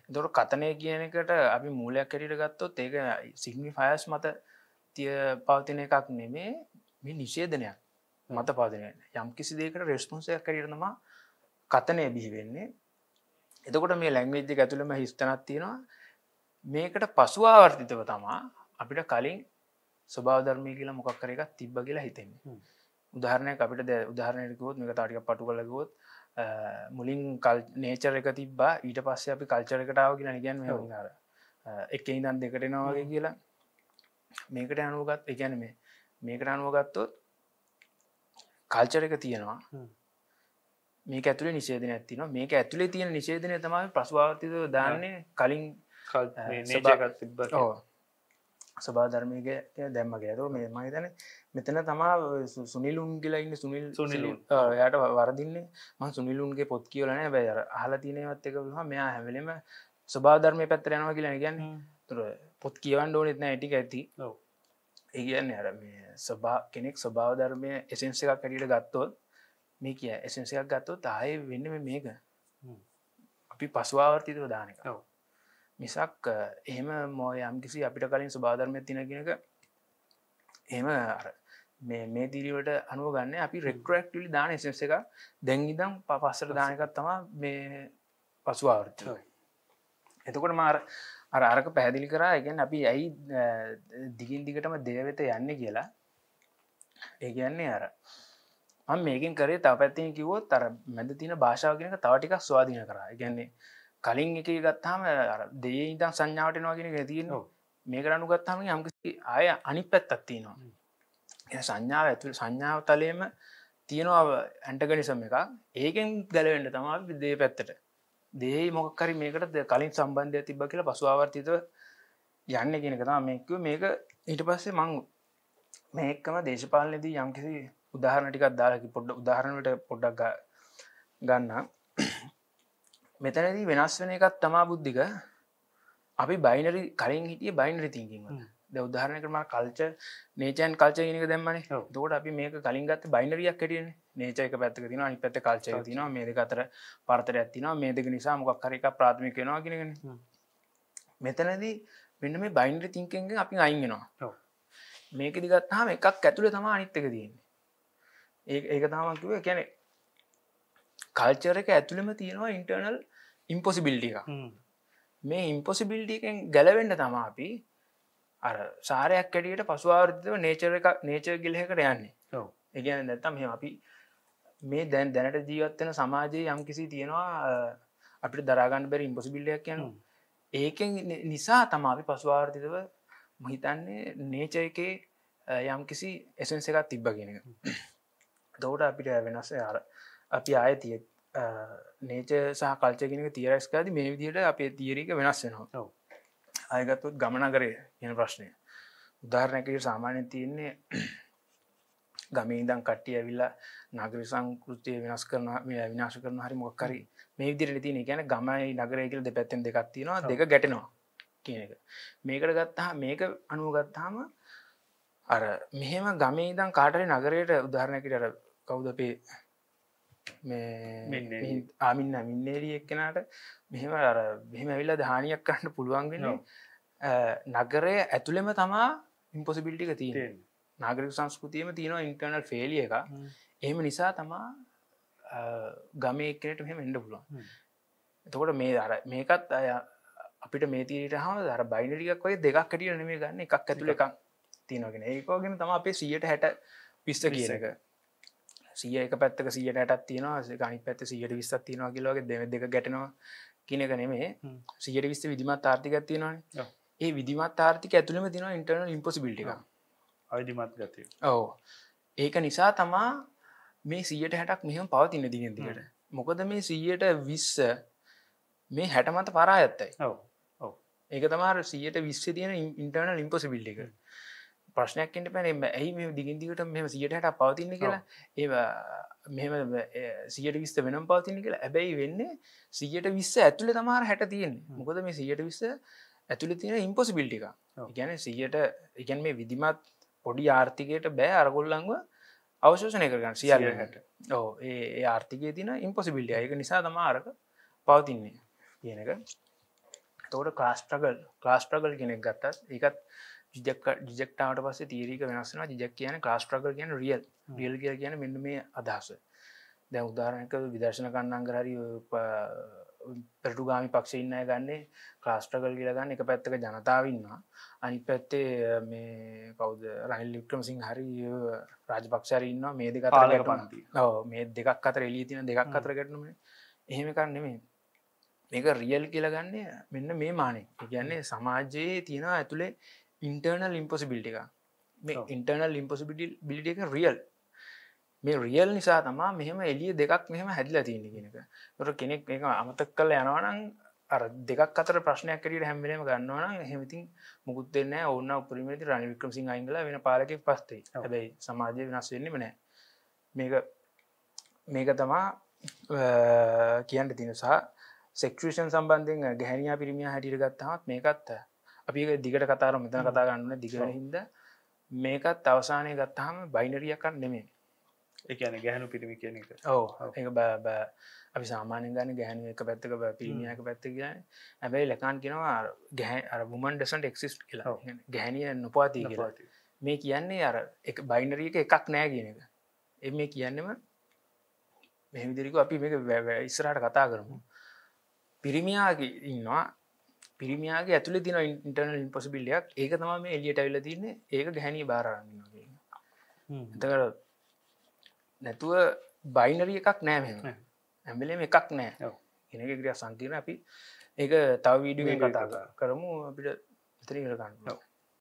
දොර කතනය කියන එකට අපි මූලයක් කැරට ගත්තොත් ඒක සිගනි ෆයස් මත තිය පවතින එකක් නෙමේ. මේ නිශේධනයක් මත පාදනය යම් කිසි දේකට රෙස්පොන්සයක් කැරටනවා කතනය බිහිවෙන්නේ එතකොට මේ ලැංවේජ්ජ ඇතුළම හිස්තනත් තියෙනවා. මේකට පසුවාවර්තිතව තමා අපිට කලින් ස්වභාධර්මය කියලා මොකක්කර එකක් තිබ්බ කියලා හිතෙන්නේ. හ්ම්. උදාහරණයක් අපිට ද උදාහරණයකුත් මේක තාටික පටු කලගොත් මුලින් කල් නේචර එක තිබ්බා. ඊට පස්සේ අපි කල්චරකටාව කියලා නිගැන් ඔව්. හර එක ඉදන් දෙකට නවාගේ කියලා. මේකට අනුවගත් එකැන මේ මේකට අනුවගත්තොත් කල්චර එක තියෙනවා. මේක ඇතුළේ නිශේධන ඇතිනවා මේක ඇතුළේ තියෙන නිශේධනය තමයි ප්‍රස්වාර්තිත දාන්නේ කලින් කල්- මේ සබා- සභාධර්මයක දැම්මගේ ඇතුව මේ මහිතන මෙතන තමා සුනිලුන් කියලා ඉන්න සුනිල් සුනිලුන්. යට වරදින්නේ ම සුනිලුන්ගේ පොත් කියවලන බැර අහල තියනවත් එක හ මෙයා හැවලෙම ස්වභාධර්මය පැත්තර යනවා කියලා හ්ම්. තුර පොත් කියවන්න ඕනෙත්න ඇටික ඇති. ඒගන්න අර මේ සභා කෙනෙක් ස්වභාවධර්මය එසෙන්ස එකක් කැටියට ගත්තොත් මේ කිය එසෙන්සයක් ගත්තොත් ආය වෙන්න මේක. අපි පසුවාවර්තිතව දානක ඔව්. මිසක් එහෙම මෝ යම් කිසි අපිට කලින් ස්වභාධර්මය තිනගෙනක එහෙම මේ දිරිවට අනුව ගන්න අපි රෙක්ටරක්ටලි දාන එසෙන්ස එක දැන් ඉදම් පස්සට දානකත් තමා මේ පසුවාවර්ත ඔව්. එතකොට මාර අර අරක පැහැදිලි කරා. ගැන් අපි ඇයි දිගින් දිගටම දේවෙත යන්න කියලා. ඒ කියන්නේ අර මේකින් කරේ තා පැත්තිෙන් කිවොත් තර මැද තින භාෂාවගෙනක තවටිකක් ස්වාධීන කරා. ගැන්නේ කලින් එක ගත්තාම දේ ඉතම් සංඥාවටනවාගෙන තියෙන ඔව්. මේක රනු ගත්තාම යම්කිසි අය අනි පැත්තත් තියෙනවා. හ්ම්. එ සංඥාව ඇතුළ සංඥාව තලයම තියෙනවා ඇන්ටගනිසම් එකක්. ඒකෙන් ගැලවෙන්ට තමා දේ පැත්තට. දේ මොකක්කරි මේකට කලින් සම්බන්ධය තිබ්බ කියලා පසුවාවර්තිතව යන්න කෙනකතා මේක මේක ඊට පස්සේ මං මේකම දේශපාලනදී යම්කිසි උදාහරණටිකක් දාලකි පොඩ්ඩ උදාහරණට පොඩ්ඩක් ගන්න මෙතනදී වෙනස් වෙන එකත් තමා බුද්ධික. අපි බයිනරි කලින් හිටිය බයිනරි තිංකින්ව හ්ම්. ද උදාහරණ කරම කල්ච නේචන් කල්ච ගෙනක දැම්මන. තෝට අපි මේක කලින් ගත්ත බයිනරියක් කටියෙන් නේචයක පැත්තක තින අනි පැත්ත කල්චය තින මේද අතර පර්තර ඇතින මේදක නිසා මොකක් කරක ප්‍රාථමික වෙනවා ගෙනගෙන. මෙතනදී මෙන්න මේ බයින්ඩ තිංකෙන්ගෙන් අපි අයිගෙනවා ඔව්. මේක දිගත්හම එකක් ඇතුළ තම අනිත්තක තියෙන්නේ. ඒ ඒක තමක්කිව කැනෙ කල්චර එක ඇතුළෙම තියෙනවා ඉන්ටර්නල් ඉම්පොසිබිල්ටි එක හ්ම්. මේ ඉම්පොසිබිල්ටිකෙන් ගැලවෙන්ඩ තමා අපි අර සාරයක් කැටියට පසුවාර්තිව නේචර එක නේචර් ගිලහකට යන්නේ. ඒගැන නැත්තම් මෙ අපි මේ දැන් දැනට ජීවත්වෙන සමාජයේ යම් කිසි තියෙනවා අපිට දරාගන්න බැරි ඉම්පොසිබිල්ලයක් යන. ඒකෙන් නිසා තම අපි පසුවාර්ථිතව මහිතන්නේ නේච එකේ යම් කිසි එසන්ස එකත් තිබ්බ කියෙනක දවට අපිට වෙනස්ස අර අපි ආය තිය නේච සහ කල්චගෙනක තියරස්කාද මේ විදියට අපේ තීරීක වෙනස් වෙනවා. අයගත්තුත් ගමන කරේ කියන ප්‍රශ්නය. උදාහරණැකට සාමාන්‍ය තියන්නේ ගමීදන් කට්ටිය ඇවිල්ලා නගර සංකෘතිය වෙනස් කරන විනාශ කරන හරි මොක්කරි මේ විදිරට තියන. ගැන ගමයි නගරය කියල දෙ පැත්තෙන් දෙකක් තියෙනවා දෙක ගැටෙනවා කියන එක. මේකට ගත්තා මේක අනුගත්තාම අර මෙහෙම ගමේදන් කාටරි නගරයට උදාහරණකට කවුද අපේ මින්නේරිය. මේ ආමින්න මින්නේරිය එක්කෙනට මෙහෙම අර මෙහෙම ඇවිල්ලා දහානියක් කරන්න පුළුවන්ගෙන නගරය ඇතුළෙම තමා ඉම්පොසිබිල්ටික තියෙන. නාගරික සංස්කෘතියම තියෙනවා ඉන්ටර්නල් ෆේලිය එක හ්ම්. එහෙම නිසා තමා ගමේ එක්කනට මෙහෙම එන්ඩ පුළුවන්. එතකොට මේ අර මේකත් අය අපිට මේ තීරට හම දර බයිනරිකක් ඔය දෙකක් කටිය නෙමේ ගන්න. එකක් ඇතුළ එකක්. තියෙනගෙන ඒකෝගෙන තම අපේ සියට හැට පිස්ස කියන එක සිය එක පැත්තක සියට ඇටත් තියෙනවා ගනි පැත්ත සියට විස්සත් තියෙනවා කිලෝගේ දෙම දෙක ගැටනවා කියනක නෙමේ. සියට විස්ස විදිමත් ආර්ථිකක් තියෙනවා. ඒ විදිමත් ආර්ථික ඇතුළම තියෙන ඉන්ටර්නල් ඉම්පොසිබිලිට එක අවිධිමත් ගතිය. ඔව. ඒක නිසා තමා මේ සියට හැටක් මෙහම පවතින්න දිගෙන් දිකට මොකද මේ සීයට විස්ස මේ හැට මත පරා ඇත්තයි ඔව්. ඒක තමාර සියට විස්ස තියෙන ඉන්ටර්නල් ඉම්පොසිබිල්ි එක ප්‍රශ්නයක්කට පැන ඇයි මේ දිගින්දිකට මෙම සියට හට පවතින්න කියලා. ඒ මෙම සියට විස්ත වෙනම් පවතින්න කියලා. ඇබැයි වෙන්නේ සියට විස්ස ඇතුළ තමාර හැට තියෙන මොකද මේ සියට විස්ස ඇතුළ තියෙන ඉම්පොසිබිල්ටික. ගැන සියට ඉගැන් මේ විදිමත් පොඩි ආර්ථිකයට බෑ අරගොල්ලංව අවශෝෂණය කරගන්න සියල්ල හැට. ඕ ඒ ආර්ථිකය තින ඉම්පොසිබිල්ටිය එක. නිසා තමාරක පවතින්නේ කියනක තෝට ක්ලාස්ට්‍රගල් ක්ලාස්ට්‍රගල් කෙනෙක් ගත්තත් ඒකත් ජිජක් ජිජෙක්ටාවට පස්සේ තීරීක වෙනස්සන ජිජක් කියන ක්ලාස්ට්‍රගල් කියන රියල් රියල් කිය කියන මෙන්න මේ අදහස. දැ උදාරණක විදර්ශන කන්නන් කරහරි පෙරටු ගාමි පක්ෂ ඉන්නය ගන්නේ ක්ලාස්ට්‍රගල් කියලගන්න එක පැත්තක ජනතාවන්නවා අනි පැත්තේ මේ කවද? රනිල් ලික්‍රම සිං හරි රාජපක්ෂර ඉන්න මේ දෙක ගැටුම. පන්ති. මේ දෙකක් අතර එලිය තින දෙකක්. අතර ගැටනුම එහෙම කන්නෙමේ මේක රියල් කියලගන්නේ මෙන්න මේ මානේ. කියන්නේ සමාජයේ තියෙනවා ඇතුළේ ඉන්ටර්නල් ඉම්පොසිබිල්ටි එක මේ. ඉන්ටර්නල් ඉම්පොසිබිටි බිලිට එක රියල් මේ රියල් නිසා තමා මෙහෙම එලිය දෙකක් මෙහෙම හැදිලා තියෙන කෙනක තොට කෙනෙක් එක අමතක් කල යනවනං අර දෙකක් අතර ප්‍රශ්නයක් කරට හැමිලම ගන්නවන හෙමතින් මුකුත් දෙන්න ඔන්න උපරිමති රනි වික්‍රම සිං අයිංගල වෙන පාලකෙක් පස්තේ. හැබැයි සමාජය වෙනස් වෙන්නම නෑ මේක මේක තමා කියන්න තිනසා සෙක්ෂෂන් සම්බන්ධෙන් ගැහැනියා පිරිමිය හැටිට ගත්තහත් මේකත් අපි දිගට කතාර මෙතන කතා ගන්න දිගට. හින්ද මේකත් අවසානය ගත්තහම බයිනරියකක් නෙමේ එකන ගැහනු පිරිමි කියන එක ඕ ඔව්. ඒ බ බ- අපි සාමාන්‍ය ගන්න ගැහනු එක පැත්තක පිරිමියක පැත්ත කියන ඇබැයි ලකාන් කෙනවා ගැහ බුමන් ඩසන්ට එක්සිස්් කියලා ඔව්. ගැහනිය නොපාතිී කියලා නපාති. මේ කියන්නේ අර එක බයිනරියක එකක් නෑ කියන එක එ මේ කියන්නෙම මෙහිවිදිරික අපි වැ- ඉස්සරහට කතා කරමු පිරිමියාගේ ඉන්නවා පිරිමියාගේ ඇතුළ තින ඉන්ටර්නල් ඉන්පොසිබිල්ලයක් ඒක තම මේ එලියට ඇවිල තින්නේ ඒක ගැහැනී බාරන්න හ්ම්. එතකට නැතුව බයිනරිය එකක් නෑ මෙම නෑ. ඇම්බලේම එකක් නෑ. කෙනෙක ක්‍රිය සංකීරන අපි ඒක තව වීඩියෙන් වීඩියෝ කතා. කරමු අපිට එතර ගන්න ඔව්.